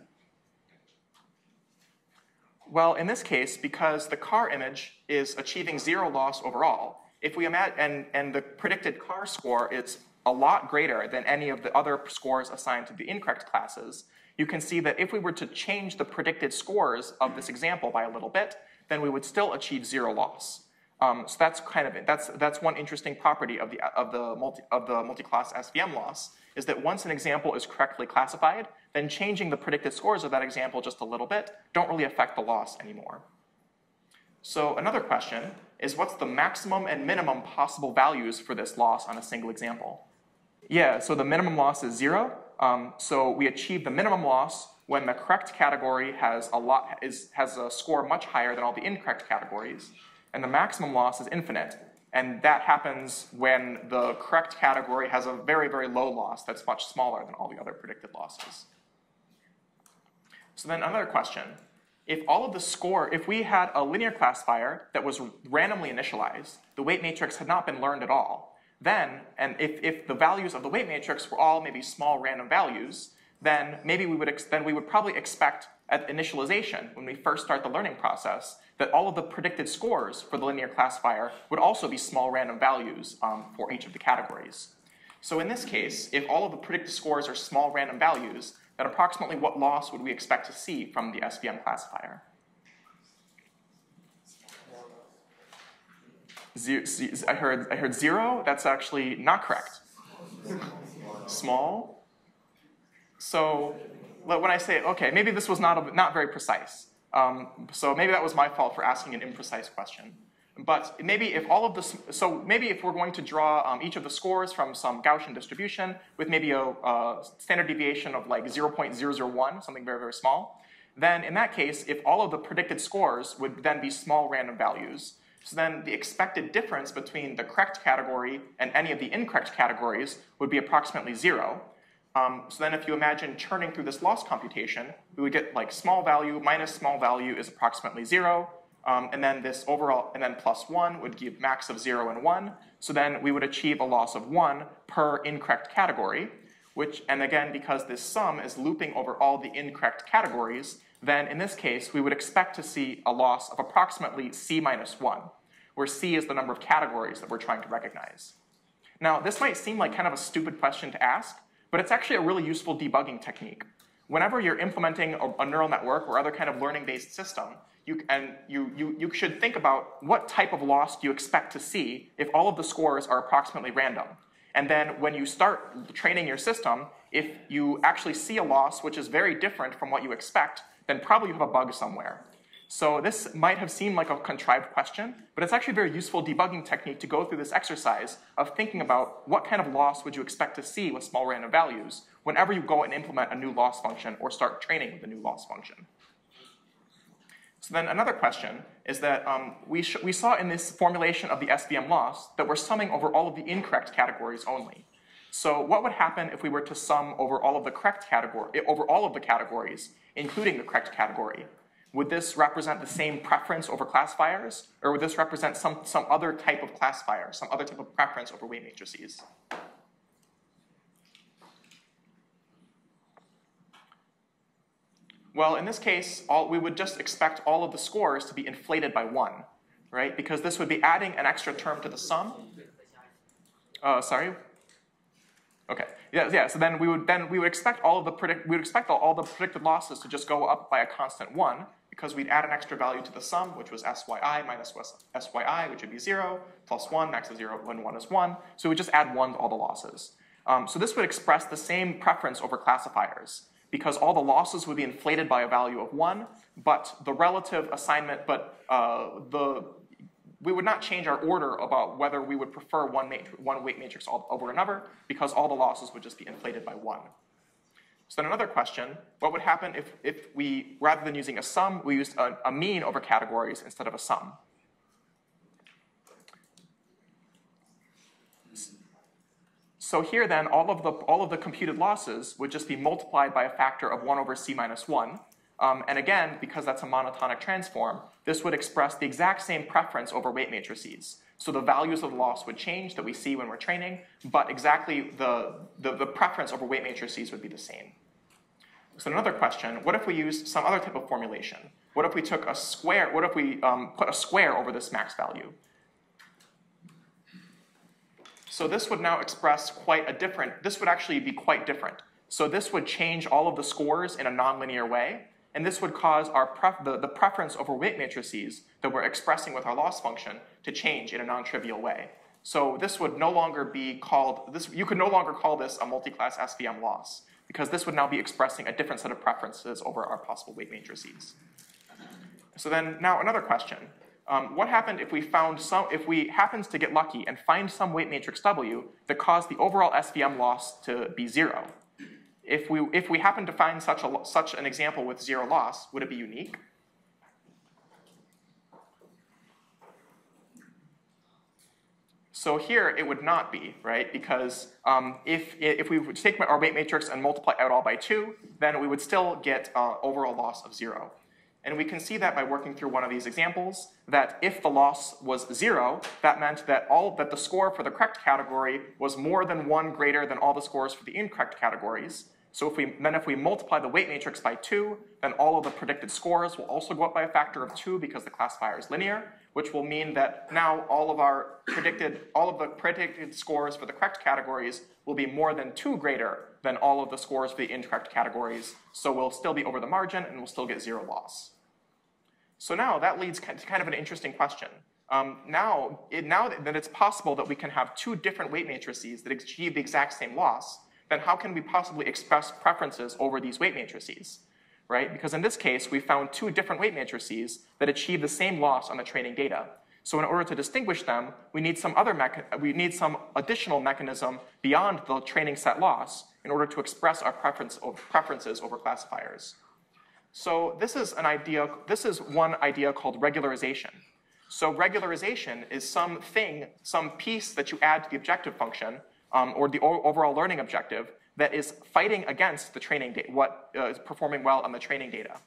S1: Well, in this case, because the car image is achieving zero loss overall, if we imagine, and, and the predicted car score is a lot greater than any of the other scores assigned to the incorrect classes, you can see that if we were to change the predicted scores of this example by a little bit, then we would still achieve zero loss. Um, so that's kind of it. That's, that's one interesting property of the, of, the multi, of the multi-class SVM loss, is that once an example is correctly classified, then changing the predicted scores of that example just a little bit don't really affect the loss anymore. So another question is what's the maximum and minimum possible values for this loss on a single example? Yeah, so the minimum loss is zero. Um, so we achieve the minimum loss when the correct category has a lot is has a score much higher than all the incorrect categories, and the maximum loss is infinite. And that happens when the correct category has a very, very low loss that's much smaller than all the other predicted losses. So then another question. If all of the score, if we had a linear classifier that was randomly initialized, the weight matrix had not been learned at all, then, and if, if the values of the weight matrix were all maybe small random values, then maybe we would, then we would probably expect at initialization, when we first start the learning process, that all of the predicted scores for the linear classifier would also be small random values um, for each of the categories. So in this case, if all of the predicted scores are small random values, then approximately what loss would we expect to see from the SVM classifier? I, heard, I heard zero. That's actually not correct. Small. So when I say, okay, maybe this was not, a, not very precise. Um, so maybe that was my fault for asking an imprecise question. But maybe if all of the, so maybe if we're going to draw um, each of the scores from some Gaussian distribution with maybe a, a standard deviation of like 0.001, something very, very small, then in that case, if all of the predicted scores would then be small random values, so then the expected difference between the correct category and any of the incorrect categories would be approximately zero. Um, so then if you imagine churning through this loss computation, we would get like small value minus small value is approximately zero, um, and then this overall, and then plus one would give max of zero and one. So then we would achieve a loss of one per incorrect category, which, and again, because this sum is looping over all the incorrect categories, then in this case, we would expect to see a loss of approximately c minus one, where c is the number of categories that we're trying to recognize. Now, this might seem like kind of a stupid question to ask, but it's actually a really useful debugging technique. Whenever you're implementing a, a neural network or other kind of learning-based system, you, and you, you, you should think about what type of loss do you expect to see if all of the scores are approximately random. And then when you start training your system, if you actually see a loss which is very different from what you expect, then probably you have a bug somewhere. So this might have seemed like a contrived question, but it's actually a very useful debugging technique to go through this exercise of thinking about what kind of loss would you expect to see with small random values whenever you go and implement a new loss function or start training with a new loss function. So then another question is that um, we, we saw in this formulation of the SVM loss that we're summing over all of the incorrect categories only. So what would happen if we were to sum over all of the correct category, over all of the categories, including the correct category? Would this represent the same preference over classifiers, or would this represent some, some other type of classifier, some other type of preference over weight matrices? Well, in this case, all, we would just expect all of the scores to be inflated by one, right? Because this would be adding an extra term to the sum. Uh, sorry. Okay. Yeah. Yeah. So then we would then we would expect all of the predict we would expect all, the predicted losses to just go up by a constant one, because we'd add an extra value to the sum, which was syi minus syi, which would be 0, plus 1, max is 0, when 1 is 1. So we just add 1 to all the losses. Um, so this would express the same preference over classifiers, because all the losses would be inflated by a value of 1, but the relative assignment, but uh, the we would not change our order about whether we would prefer one, one weight matrix over another, because all the losses would just be inflated by 1. So then another question, what would happen if, if we, rather than using a sum, we used a, a mean over categories instead of a sum? So here then, all of, the, all of the computed losses would just be multiplied by a factor of 1 over c minus 1. Um, and again, because that's a monotonic transform, this would express the exact same preference over weight matrices. So the values of loss would change that we see when we're training, but exactly the, the, the preference over weight matrices would be the same. So another question, what if we used some other type of formulation? What if we took a square, what if we um, put a square over this max value? So this would now express quite a different, this would actually be quite different. So this would change all of the scores in a nonlinear way, and this would cause our pref the, the preference over weight matrices that we're expressing with our loss function to change in a non-trivial way. So this would no longer be called, this, you could no longer call this a multi-class SVM loss, because this would now be expressing a different set of preferences over our possible weight matrices. So then now another question. Um, what happened if we found some, if we happens to get lucky and find some weight matrix W that caused the overall SVM loss to be zero? If we, if we happen to find such, a, such an example with zero loss, would it be unique? So here it would not be, right? Because um, if, if we would take our weight matrix and multiply out all by two, then we would still get uh, overall loss of zero. And we can see that by working through one of these examples, that if the loss was zero, that meant that all that the score for the correct category was more than one greater than all the scores for the incorrect categories. So if we, then if we multiply the weight matrix by two, then all of the predicted scores will also go up by a factor of two because the classifier is linear, which will mean that now all of our predicted, all of the predicted scores for the correct categories will be more than two greater than all of the scores for the incorrect categories. So we'll still be over the margin and we'll still get zero loss. So now that leads to kind of an interesting question. Um, now, it, now that it's possible that we can have two different weight matrices that achieve the exact same loss, then how can we possibly express preferences over these weight matrices? Right? Because in this case, we found two different weight matrices that achieve the same loss on the training data. So in order to distinguish them, we need some other we need some additional mechanism beyond the training set loss in order to express our preference preferences over classifiers. So this is an idea, this is one idea called regularization. So regularization is some thing, some piece that you add to the objective function um, or the overall learning objective that is fighting against the training data, what uh, is performing well on the training data.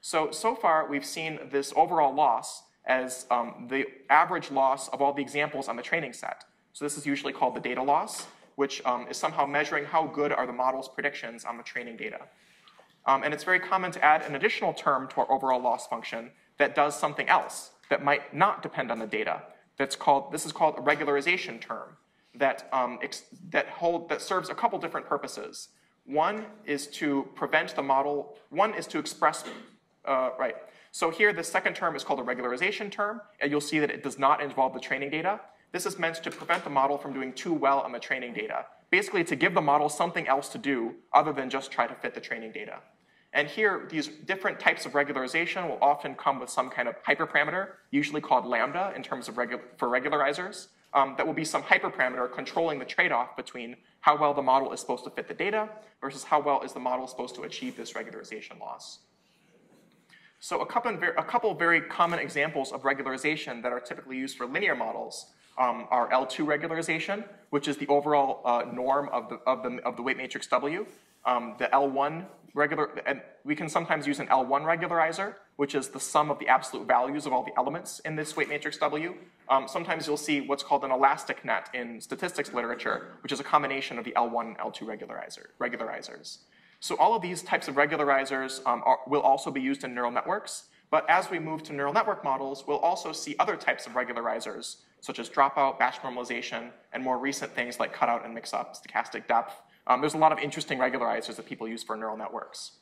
S1: So, so far we've seen this overall loss as um, the average loss of all the examples on the training set. So this is usually called the data loss, which um, is somehow measuring how good are the model's predictions on the training data. Um, and it's very common to add an additional term to our overall loss function that does something else that might not depend on the data. That's called, this is called a regularization term that, um, that, hold, that serves a couple different purposes. One is to prevent the model, one is to express, uh, right. So here, the second term is called a regularization term, and you'll see that it does not involve the training data. This is meant to prevent the model from doing too well on the training data. Basically, to give the model something else to do other than just try to fit the training data. And here, these different types of regularization will often come with some kind of hyperparameter, usually called lambda in terms of regu for regularizers um, that will be some hyperparameter controlling the trade-off between how well the model is supposed to fit the data versus how well is the model supposed to achieve this regularization loss. So a couple, a couple very common examples of regularization that are typically used for linear models um, are L2 regularization, which is the overall uh, norm of the, of, the, of the weight matrix W. Um, the L1 regular, and we can sometimes use an L1 regularizer, which is the sum of the absolute values of all the elements in this weight matrix W. Um, sometimes you'll see what's called an elastic net in statistics literature, which is a combination of the L1 and L2 regularizer, regularizers. So all of these types of regularizers um, are, will also be used in neural networks, but as we move to neural network models, we'll also see other types of regularizers, such as dropout, batch normalization, and more recent things like cutout and mix-up, stochastic depth. Um, there's a lot of interesting regularizers that people use for neural networks.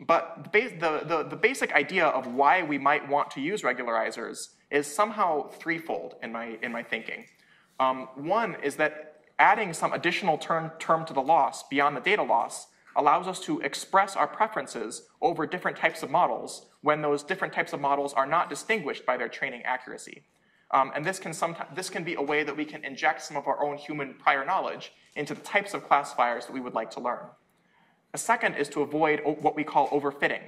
S1: But the, the, the, the, basic idea of why we might want to use regularizers is somehow threefold in my, in my thinking. Um, one is that adding some additional term, term to the loss beyond the data loss allows us to express our preferences over different types of models when those different types of models are not distinguished by their training accuracy. Um, and this can, sometimes, this can be a way that we can inject some of our own human prior knowledge into the types of classifiers that we would like to learn. A second is to avoid what we call overfitting.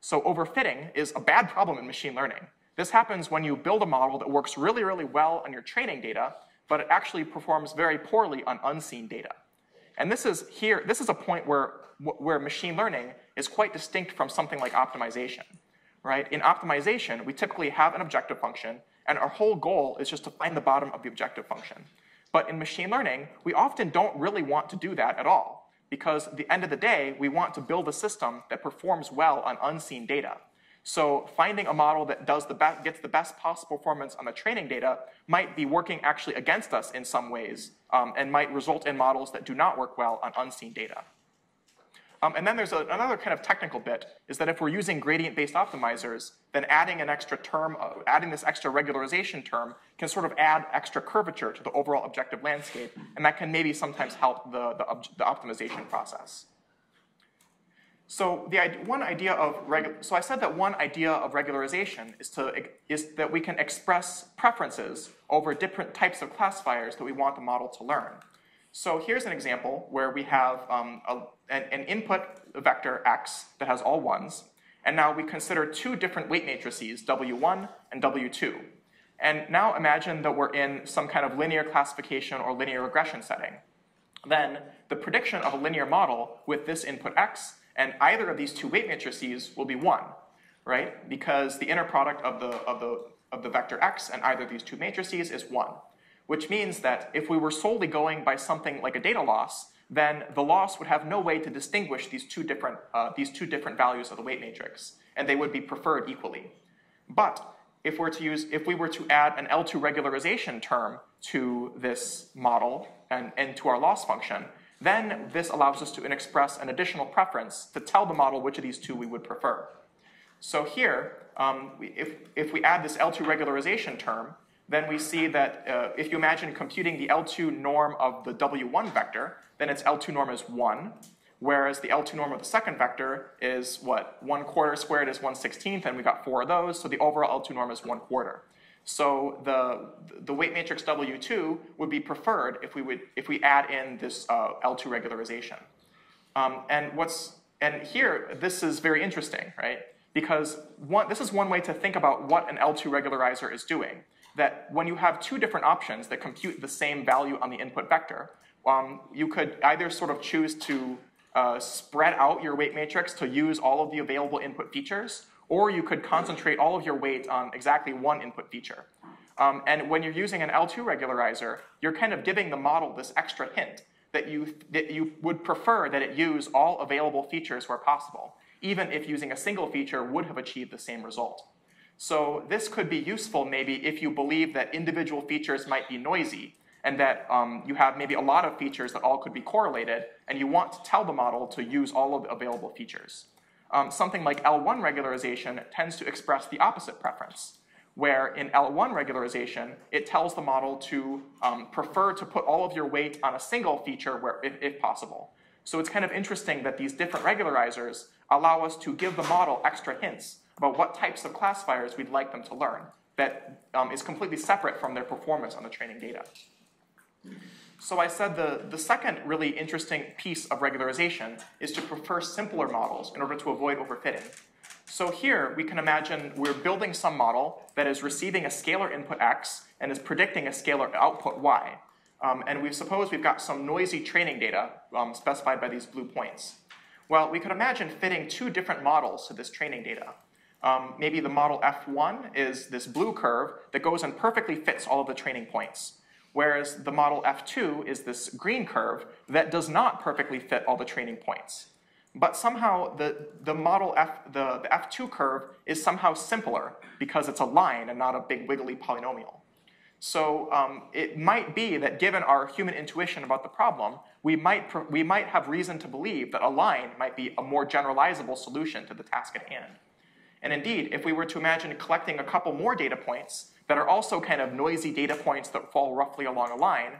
S1: So overfitting is a bad problem in machine learning. This happens when you build a model that works really, really well on your training data, but it actually performs very poorly on unseen data. And this is here, this is a point where, where machine learning is quite distinct from something like optimization, right? In optimization, we typically have an objective function, and our whole goal is just to find the bottom of the objective function. But in machine learning, we often don't really want to do that at all because at the end of the day, we want to build a system that performs well on unseen data. So finding a model that does the best, gets the best possible performance on the training data might be working actually against us in some ways um, and might result in models that do not work well on unseen data. Um, and then there's a, another kind of technical bit, is that if we're using gradient-based optimizers, then adding an extra term, uh, adding this extra regularization term can sort of add extra curvature to the overall objective landscape, and that can maybe sometimes help the, the, the optimization process. So the one idea of so I said that one idea of regularization is to is that we can express preferences over different types of classifiers that we want the model to learn. So here's an example where we have um, a, an, an, input vector x that has all ones, and now we consider two different weight matrices, W1 and W2. And now imagine that we're in some kind of linear classification or linear regression setting. Then the prediction of a linear model with this input x and either of these two weight matrices will be 1, right? Because the inner product of the, of the, of the vector x and either of these two matrices is 1, which means that if we were solely going by something like a data loss, then the loss would have no way to distinguish these two different, uh, these two different values of the weight matrix, and they would be preferred equally. But if, we're to use, if we were to add an L2 regularization term to this model and, and to our loss function, then this allows us to express an additional preference to tell the model which of these two we would prefer. So here, um, if, if we add this L2 regularization term, then we see that uh, if you imagine computing the L2 norm of the W1 vector, then its L2 norm is 1, whereas the L2 norm of the second vector is what? 1 quarter squared is 1 16th, and we got four of those, so the overall L2 norm is 1 quarter. So the, the weight matrix W2 would be preferred if we, would, if we add in this uh, L2 regularization. Um, and, what's, and here, this is very interesting, right? Because one, this is one way to think about what an L2 regularizer is doing. That when you have two different options that compute the same value on the input vector, um, you could either sort of choose to uh, spread out your weight matrix to use all of the available input features, or you could concentrate all of your weight on exactly one input feature. Um, and when you're using an L2 regularizer, you're kind of giving the model this extra hint that you, that you would prefer that it use all available features where possible, even if using a single feature would have achieved the same result. So this could be useful maybe if you believe that individual features might be noisy and that um, you have maybe a lot of features that all could be correlated and you want to tell the model to use all of the available features um, something like L1 regularization tends to express the opposite preference, where in L1 regularization, it tells the model to um, prefer to put all of your weight on a single feature where, if, if possible. So it's kind of interesting that these different regularizers allow us to give the model extra hints about what types of classifiers we'd like them to learn that um, is completely separate from their performance on the training data. So I said the, the second really interesting piece of regularization is to prefer simpler models in order to avoid overfitting. So here we can imagine we're building some model that is receiving a scalar input x and is predicting a scalar output y. Um, and we suppose we've got some noisy training data um, specified by these blue points. Well, we could imagine fitting two different models to this training data. Um, maybe the model F1 is this blue curve that goes and perfectly fits all of the training points whereas the model F2 is this green curve that does not perfectly fit all the training points. But somehow the, the model F, the, the F2 curve is somehow simpler because it's a line and not a big wiggly polynomial. So um, it might be that given our human intuition about the problem, we might, we might have reason to believe that a line might be a more generalizable solution to the task at hand. And indeed, if we were to imagine collecting a couple more data points that are also kind of noisy data points that fall roughly along a line,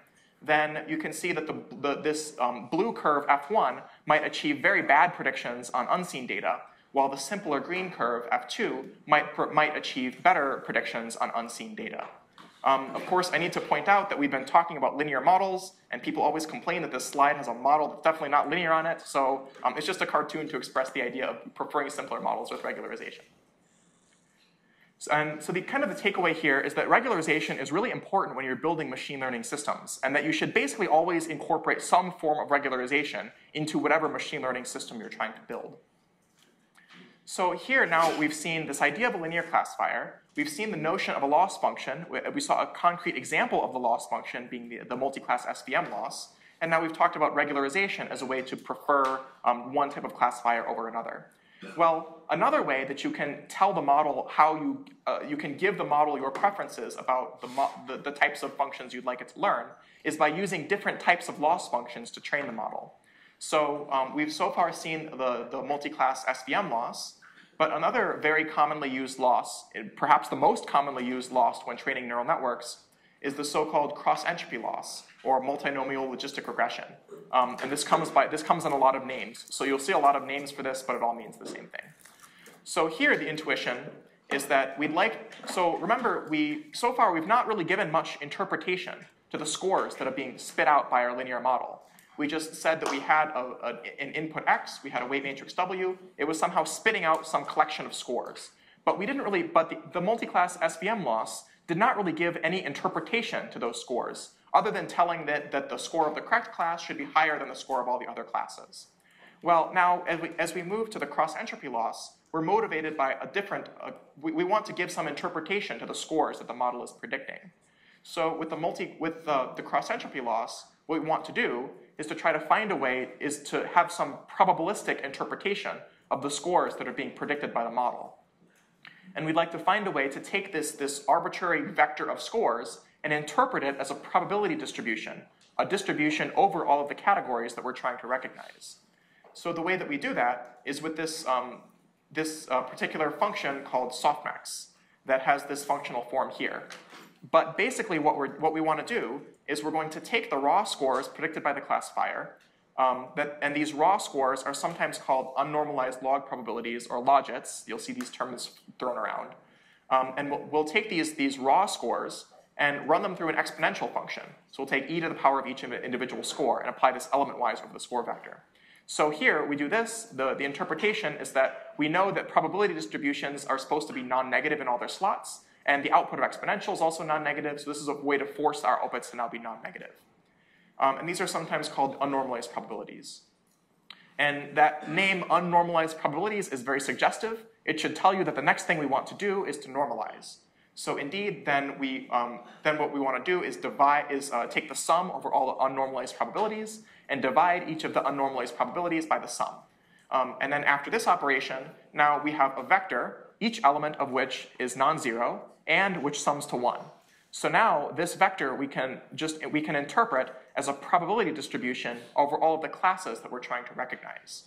S1: then you can see that the, the, this um, blue curve F1 might achieve very bad predictions on unseen data, while the simpler green curve F2 might, might achieve better predictions on unseen data. Um, of course, I need to point out that we've been talking about linear models, and people always complain that this slide has a model that's definitely not linear on it, so um, it's just a cartoon to express the idea of preferring simpler models with regularization. And so the kind of the takeaway here is that regularization is really important when you're building machine learning systems, and that you should basically always incorporate some form of regularization into whatever machine learning system you're trying to build. So here now we've seen this idea of a linear classifier. We've seen the notion of a loss function. We saw a concrete example of the loss function being the, the multi-class SVM loss. And now we've talked about regularization as a way to prefer um, one type of classifier over another. Well, another way that you can tell the model how you, uh, you can give the model your preferences about the, the, the types of functions you'd like it to learn is by using different types of loss functions to train the model. So um, we've so far seen the, the multi-class SVM loss, but another very commonly used loss, perhaps the most commonly used loss when training neural networks, is the so-called cross-entropy loss, or multinomial logistic regression. Um, and this comes, by, this comes in a lot of names. So you'll see a lot of names for this, but it all means the same thing. So here the intuition is that we'd like, so remember, we so far we've not really given much interpretation to the scores that are being spit out by our linear model. We just said that we had a, a, an input x, we had a weight matrix w, it was somehow spitting out some collection of scores. But we didn't really, but the, the multi-class SVM loss did not really give any interpretation to those scores, other than telling that, that the score of the correct class should be higher than the score of all the other classes. Well, now, as we, as we move to the cross-entropy loss, we're motivated by a different, uh, we, we want to give some interpretation to the scores that the model is predicting. So with the multi, with the, the cross-entropy loss, what we want to do is to try to find a way is to have some probabilistic interpretation of the scores that are being predicted by the model. And we'd like to find a way to take this, this arbitrary vector of scores and interpret it as a probability distribution, a distribution over all of the categories that we're trying to recognize. So the way that we do that is with this, um, this uh, particular function called softmax that has this functional form here. But basically what, we're, what we want to do is we're going to take the raw scores predicted by the classifier, um, that, and these raw scores are sometimes called unnormalized log probabilities or logits. You'll see these terms thrown around. Um, and we'll, we'll, take these, these raw scores and run them through an exponential function. So we'll take e to the power of each individual score and apply this element-wise over the score vector. So here we do this. The, the interpretation is that we know that probability distributions are supposed to be non-negative in all their slots, and the output of exponential is also non-negative, so this is a way to force our outputs to now be non-negative. Um, and these are sometimes called unnormalized probabilities. And that name, unnormalized probabilities, is very suggestive. It should tell you that the next thing we want to do is to normalize. So indeed, then we um, then what we want to do is divide is uh, take the sum over all the unnormalized probabilities and divide each of the unnormalized probabilities by the sum. Um, and then after this operation, now we have a vector, each element of which is non-zero, and which sums to 1. So now this vector we can just we can interpret as a probability distribution over all of the classes that we're trying to recognize.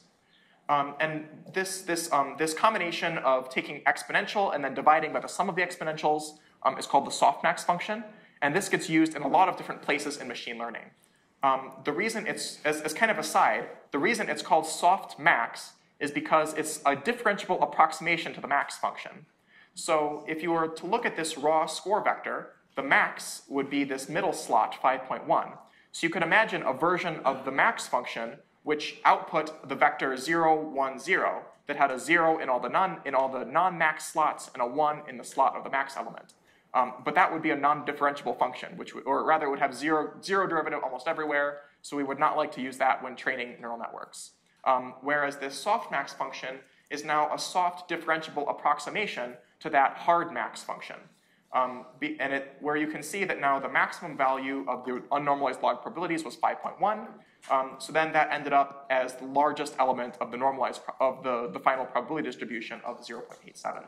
S1: Um, and this, this, um, this combination of taking exponential and then dividing by the sum of the exponentials um, is called the softmax function. And this gets used in a lot of different places in machine learning. Um, the reason it's, as, as kind of aside, the reason it's called softmax is because it's a differentiable approximation to the max function. So if you were to look at this raw score vector, the max would be this middle slot, 5.1. So you could imagine a version of the max function which output the vector 0, 1, 0 that had a 0 in all the non in all the non-max slots and a 1 in the slot of the max element. Um, but that would be a non-differentiable function, which would, or rather would have zero, zero derivative almost everywhere, so we would not like to use that when training neural networks. Um, whereas this softmax function is now a soft differentiable approximation to that hard max function. Um, be, and it, where you can see that now the maximum value of the unnormalized log probabilities was 5.1. Um, so then that ended up as the largest element of the normalized of the, the final probability distribution of 0.87.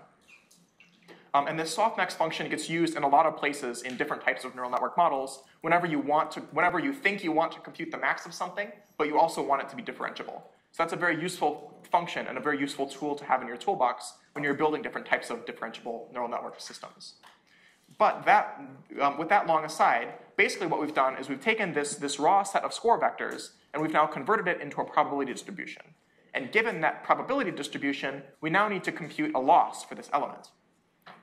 S1: Um, and this softmax function gets used in a lot of places in different types of neural network models whenever you want to, whenever you think you want to compute the max of something, but you also want it to be differentiable. So that's a very useful function and a very useful tool to have in your toolbox when you're building different types of differentiable neural network systems. But that, um, with that long aside, basically what we've done is we've taken this, this raw set of score vectors and we've now converted it into a probability distribution. And given that probability distribution, we now need to compute a loss for this element.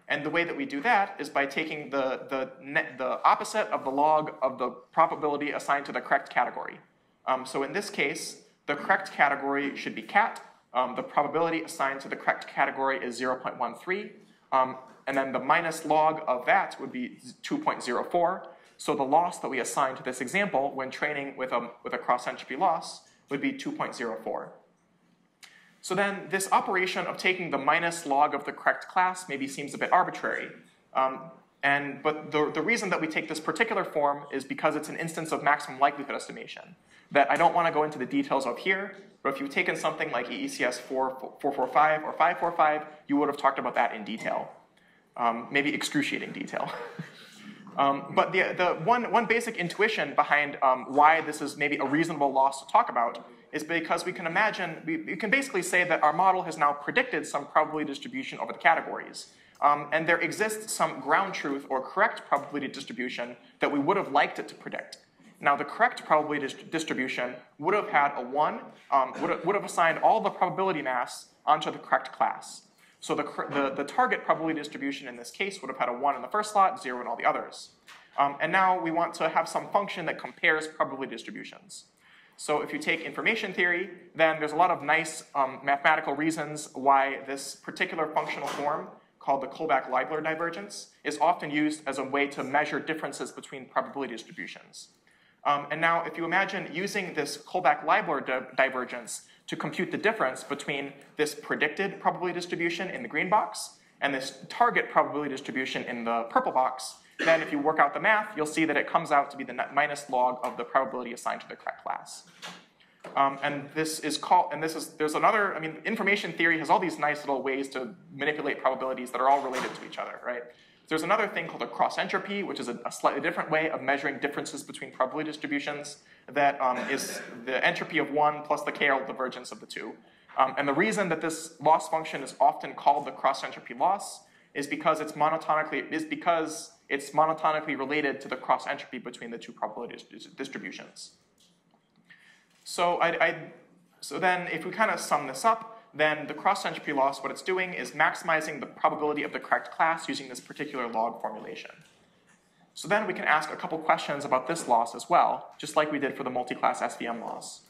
S1: And the way that we do that is by taking the, the, net, the opposite of the log of the probability assigned to the correct category. Um, so in this case, the correct category should be cat. Um, the probability assigned to the correct category is 0.13. Um, and then the minus log of that would be 2.04. So the loss that we assign to this example when training with a, with a cross-entropy loss would be 2.04. So then this operation of taking the minus log of the correct class maybe seems a bit arbitrary. Um, and, but the, the reason that we take this particular form is because it's an instance of maximum likelihood estimation that I don't want to go into the details of here, but if you've taken something like EECS 445 or 545, you would have talked about that in detail. Um, maybe excruciating detail. <laughs> Um, but the, the one, one basic intuition behind um, why this is maybe a reasonable loss to talk about is because we can imagine, we, we, can basically say that our model has now predicted some probability distribution over the categories. Um, and there exists some ground truth or correct probability distribution that we would have liked it to predict. Now, the correct probability dis distribution would have had a 1, um, would, have, would have assigned all the probability mass onto the correct class. So the, the, the, target probability distribution in this case would have had a 1 in the first slot, 0 in all the others. Um, and now we want to have some function that compares probability distributions. So if you take information theory, then there's a lot of nice um, mathematical reasons why this particular functional form called the Kullback-Leibler divergence is often used as a way to measure differences between probability distributions. Um, and now if you imagine using this Kullback-Leibler di divergence to compute the difference between this predicted probability distribution in the green box and this target probability distribution in the purple box, then if you work out the math, you'll see that it comes out to be the minus log of the probability assigned to the correct class. Um, and this is called, and this is, there's another, I mean, information theory has all these nice little ways to manipulate probabilities that are all related to each other, right? There's another thing called a cross entropy, which is a, a slightly different way of measuring differences between probability distributions that um, is the entropy of one plus the KL divergence of the two. Um, and the reason that this loss function is often called the cross entropy loss is because it's monotonically is because it's monotonically related to the cross entropy between the two probability distributions. So I, I so then if we kind of sum this up, then the cross entropy loss, what it's doing is maximizing the probability of the correct class using this particular log formulation. So then we can ask a couple questions about this loss as well, just like we did for the multi-class SVM loss.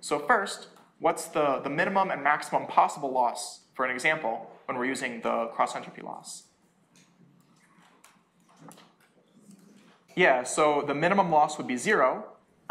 S1: So first, what's the, the minimum and maximum possible loss, for an example, when we're using the cross entropy loss? Yeah, so the minimum loss would be zero,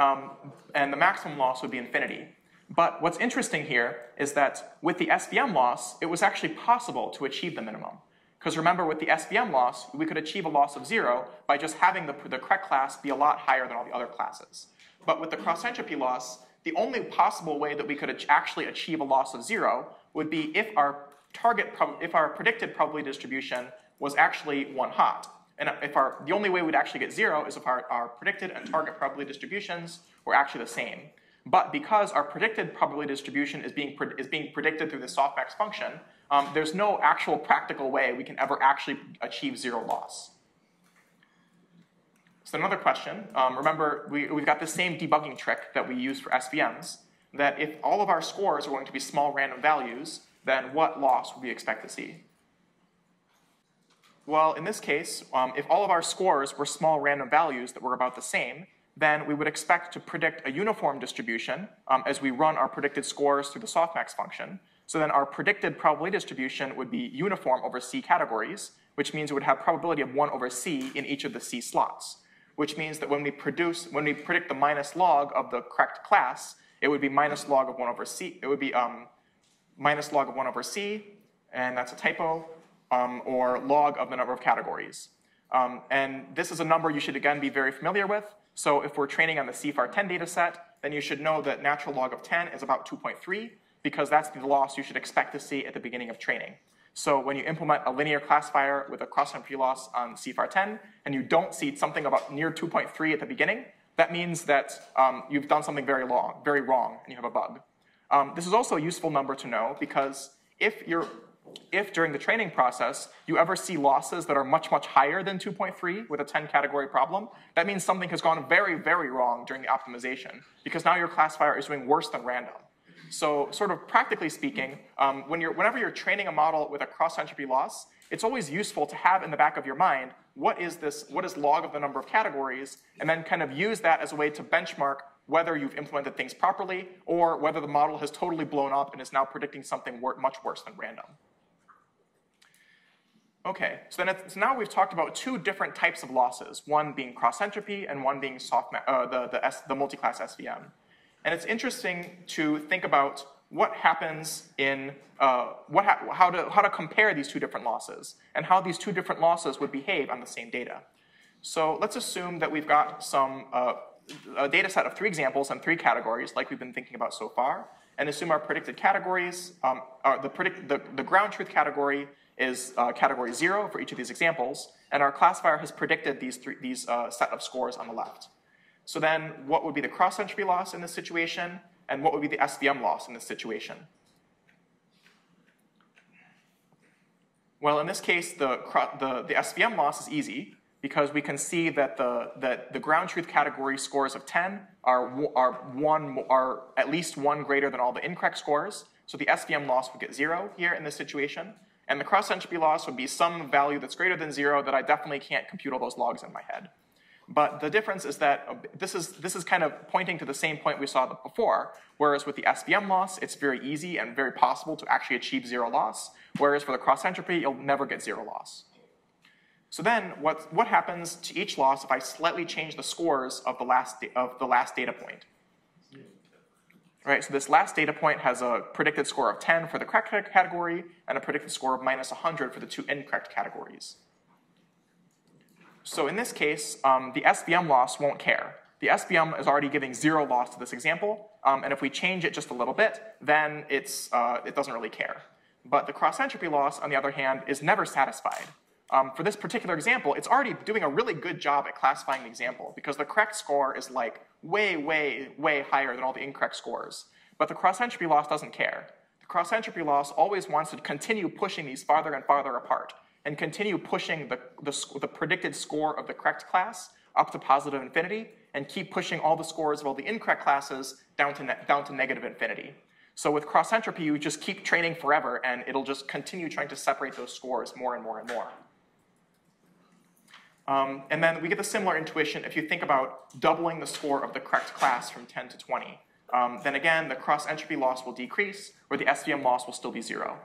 S1: um, and the maximum loss would be infinity. But what's interesting here is that with the SVM loss, it was actually possible to achieve the minimum. Because remember, with the SVM loss, we could achieve a loss of zero by just having the, the correct class be a lot higher than all the other classes. But with the cross-entropy loss, the only possible way that we could actually achieve a loss of zero would be if our target, if our predicted probability distribution was actually one hot. And if our, the only way we'd actually get zero is if our, our predicted and target probability distributions were actually the same. But because our predicted probability distribution is being, is being predicted through the softmax function, um, there's no actual practical way we can ever actually achieve zero loss. So another question, um, remember we, we've got the same debugging trick that we use for SVMs, that if all of our scores are going to be small random values, then what loss would we expect to see? Well, in this case, um, if all of our scores were small random values that were about the same, then we would expect to predict a uniform distribution um, as we run our predicted scores through the softmax function. So then our predicted probability distribution would be uniform over C categories, which means it would have probability of 1 over C in each of the C slots, which means that when we produce, when we predict the minus log of the correct class, it would be minus log of 1 over C, it would be um, minus log of 1 over C, and that's a typo, um, or log of the number of categories. Um, and this is a number you should again be very familiar with. So if we're training on the CIFAR 10 data set, then you should know that natural log of 10 is about 2.3 because that's the loss you should expect to see at the beginning of training. So when you implement a linear classifier with a cross-entropy loss on CIFAR 10 and you don't see something about near 2.3 at the beginning, that means that um, you've done something very long, very wrong, and you have a bug. Um, this is also a useful number to know because if you're if during the training process you ever see losses that are much, much higher than 2.3 with a 10 category problem, that means something has gone very, very wrong during the optimization because now your classifier is doing worse than random. So sort of practically speaking, um, when you're, whenever you're training a model with a cross-entropy loss, it's always useful to have in the back of your mind, what is this, what is log of the number of categories, and then kind of use that as a way to benchmark whether you've implemented things properly or whether the model has totally blown up and is now predicting something wor much worse than random. Okay, so then so now we've talked about two different types of losses, one being cross-entropy and one being soft uh, the, the, the multi-class SVM. And it's interesting to think about what happens in, uh, what ha how, to, how to compare these two different losses and how these two different losses would behave on the same data. So let's assume that we've got some uh, a data set of three examples and three categories like we've been thinking about so far, and assume our predicted categories, um, are the, predict the, the ground truth category is uh, category zero for each of these examples, and our classifier has predicted these, three, these uh, set of scores on the left. So then what would be the cross-entropy loss in this situation, and what would be the SVM loss in this situation? Well, in this case, the, the, the SVM loss is easy because we can see that the, that the ground truth category scores of 10 are, are, one, are at least one greater than all the incorrect scores. So the SVM loss would get zero here in this situation. And the cross entropy loss would be some value that's greater than zero that I definitely can't compute all those logs in my head. But the difference is that uh, this is, this is kind of pointing to the same point we saw before, whereas with the SVM loss, it's very easy and very possible to actually achieve zero loss, whereas for the cross entropy, you'll never get zero loss. So then what, what happens to each loss if I slightly change the scores of the last, of the last data point? Right, so this last data point has a predicted score of 10 for the correct category and a predicted score of minus 100 for the two incorrect categories. So in this case, um, the SVM loss won't care. The SVM is already giving zero loss to this example, um, and if we change it just a little bit, then it's, uh, it doesn't really care. But the cross-entropy loss, on the other hand, is never satisfied. Um, for this particular example, it's already doing a really good job at classifying the example because the correct score is like way, way, way higher than all the incorrect scores. But the cross-entropy loss doesn't care. The cross-entropy loss always wants to continue pushing these farther and farther apart and continue pushing the, the, the, predicted score of the correct class up to positive infinity and keep pushing all the scores of all the incorrect classes down to, down to negative infinity. So with cross entropy, you just keep training forever and it'll just continue trying to separate those scores more and more and more. Um, and then we get a similar intuition if you think about doubling the score of the correct class from 10 to 20. Um, then again, the cross entropy loss will decrease, or the SVM loss will still be zero.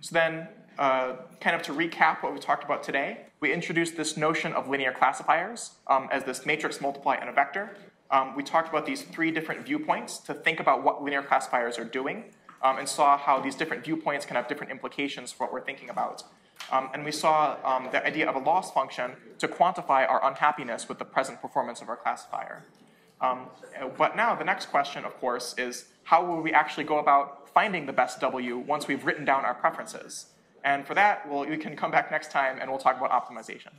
S1: So then uh, kind of to recap what we talked about today, we introduced this notion of linear classifiers um, as this matrix multiply and a vector. Um, we talked about these three different viewpoints to think about what linear classifiers are doing um, and saw how these different viewpoints can have different implications for what we're thinking about. Um, and we saw um, the idea of a loss function to quantify our unhappiness with the present performance of our classifier. Um, but now the next question, of course, is how will we actually go about finding the best W once we've written down our preferences? And for that, well, we can come back next time and we'll talk about optimization.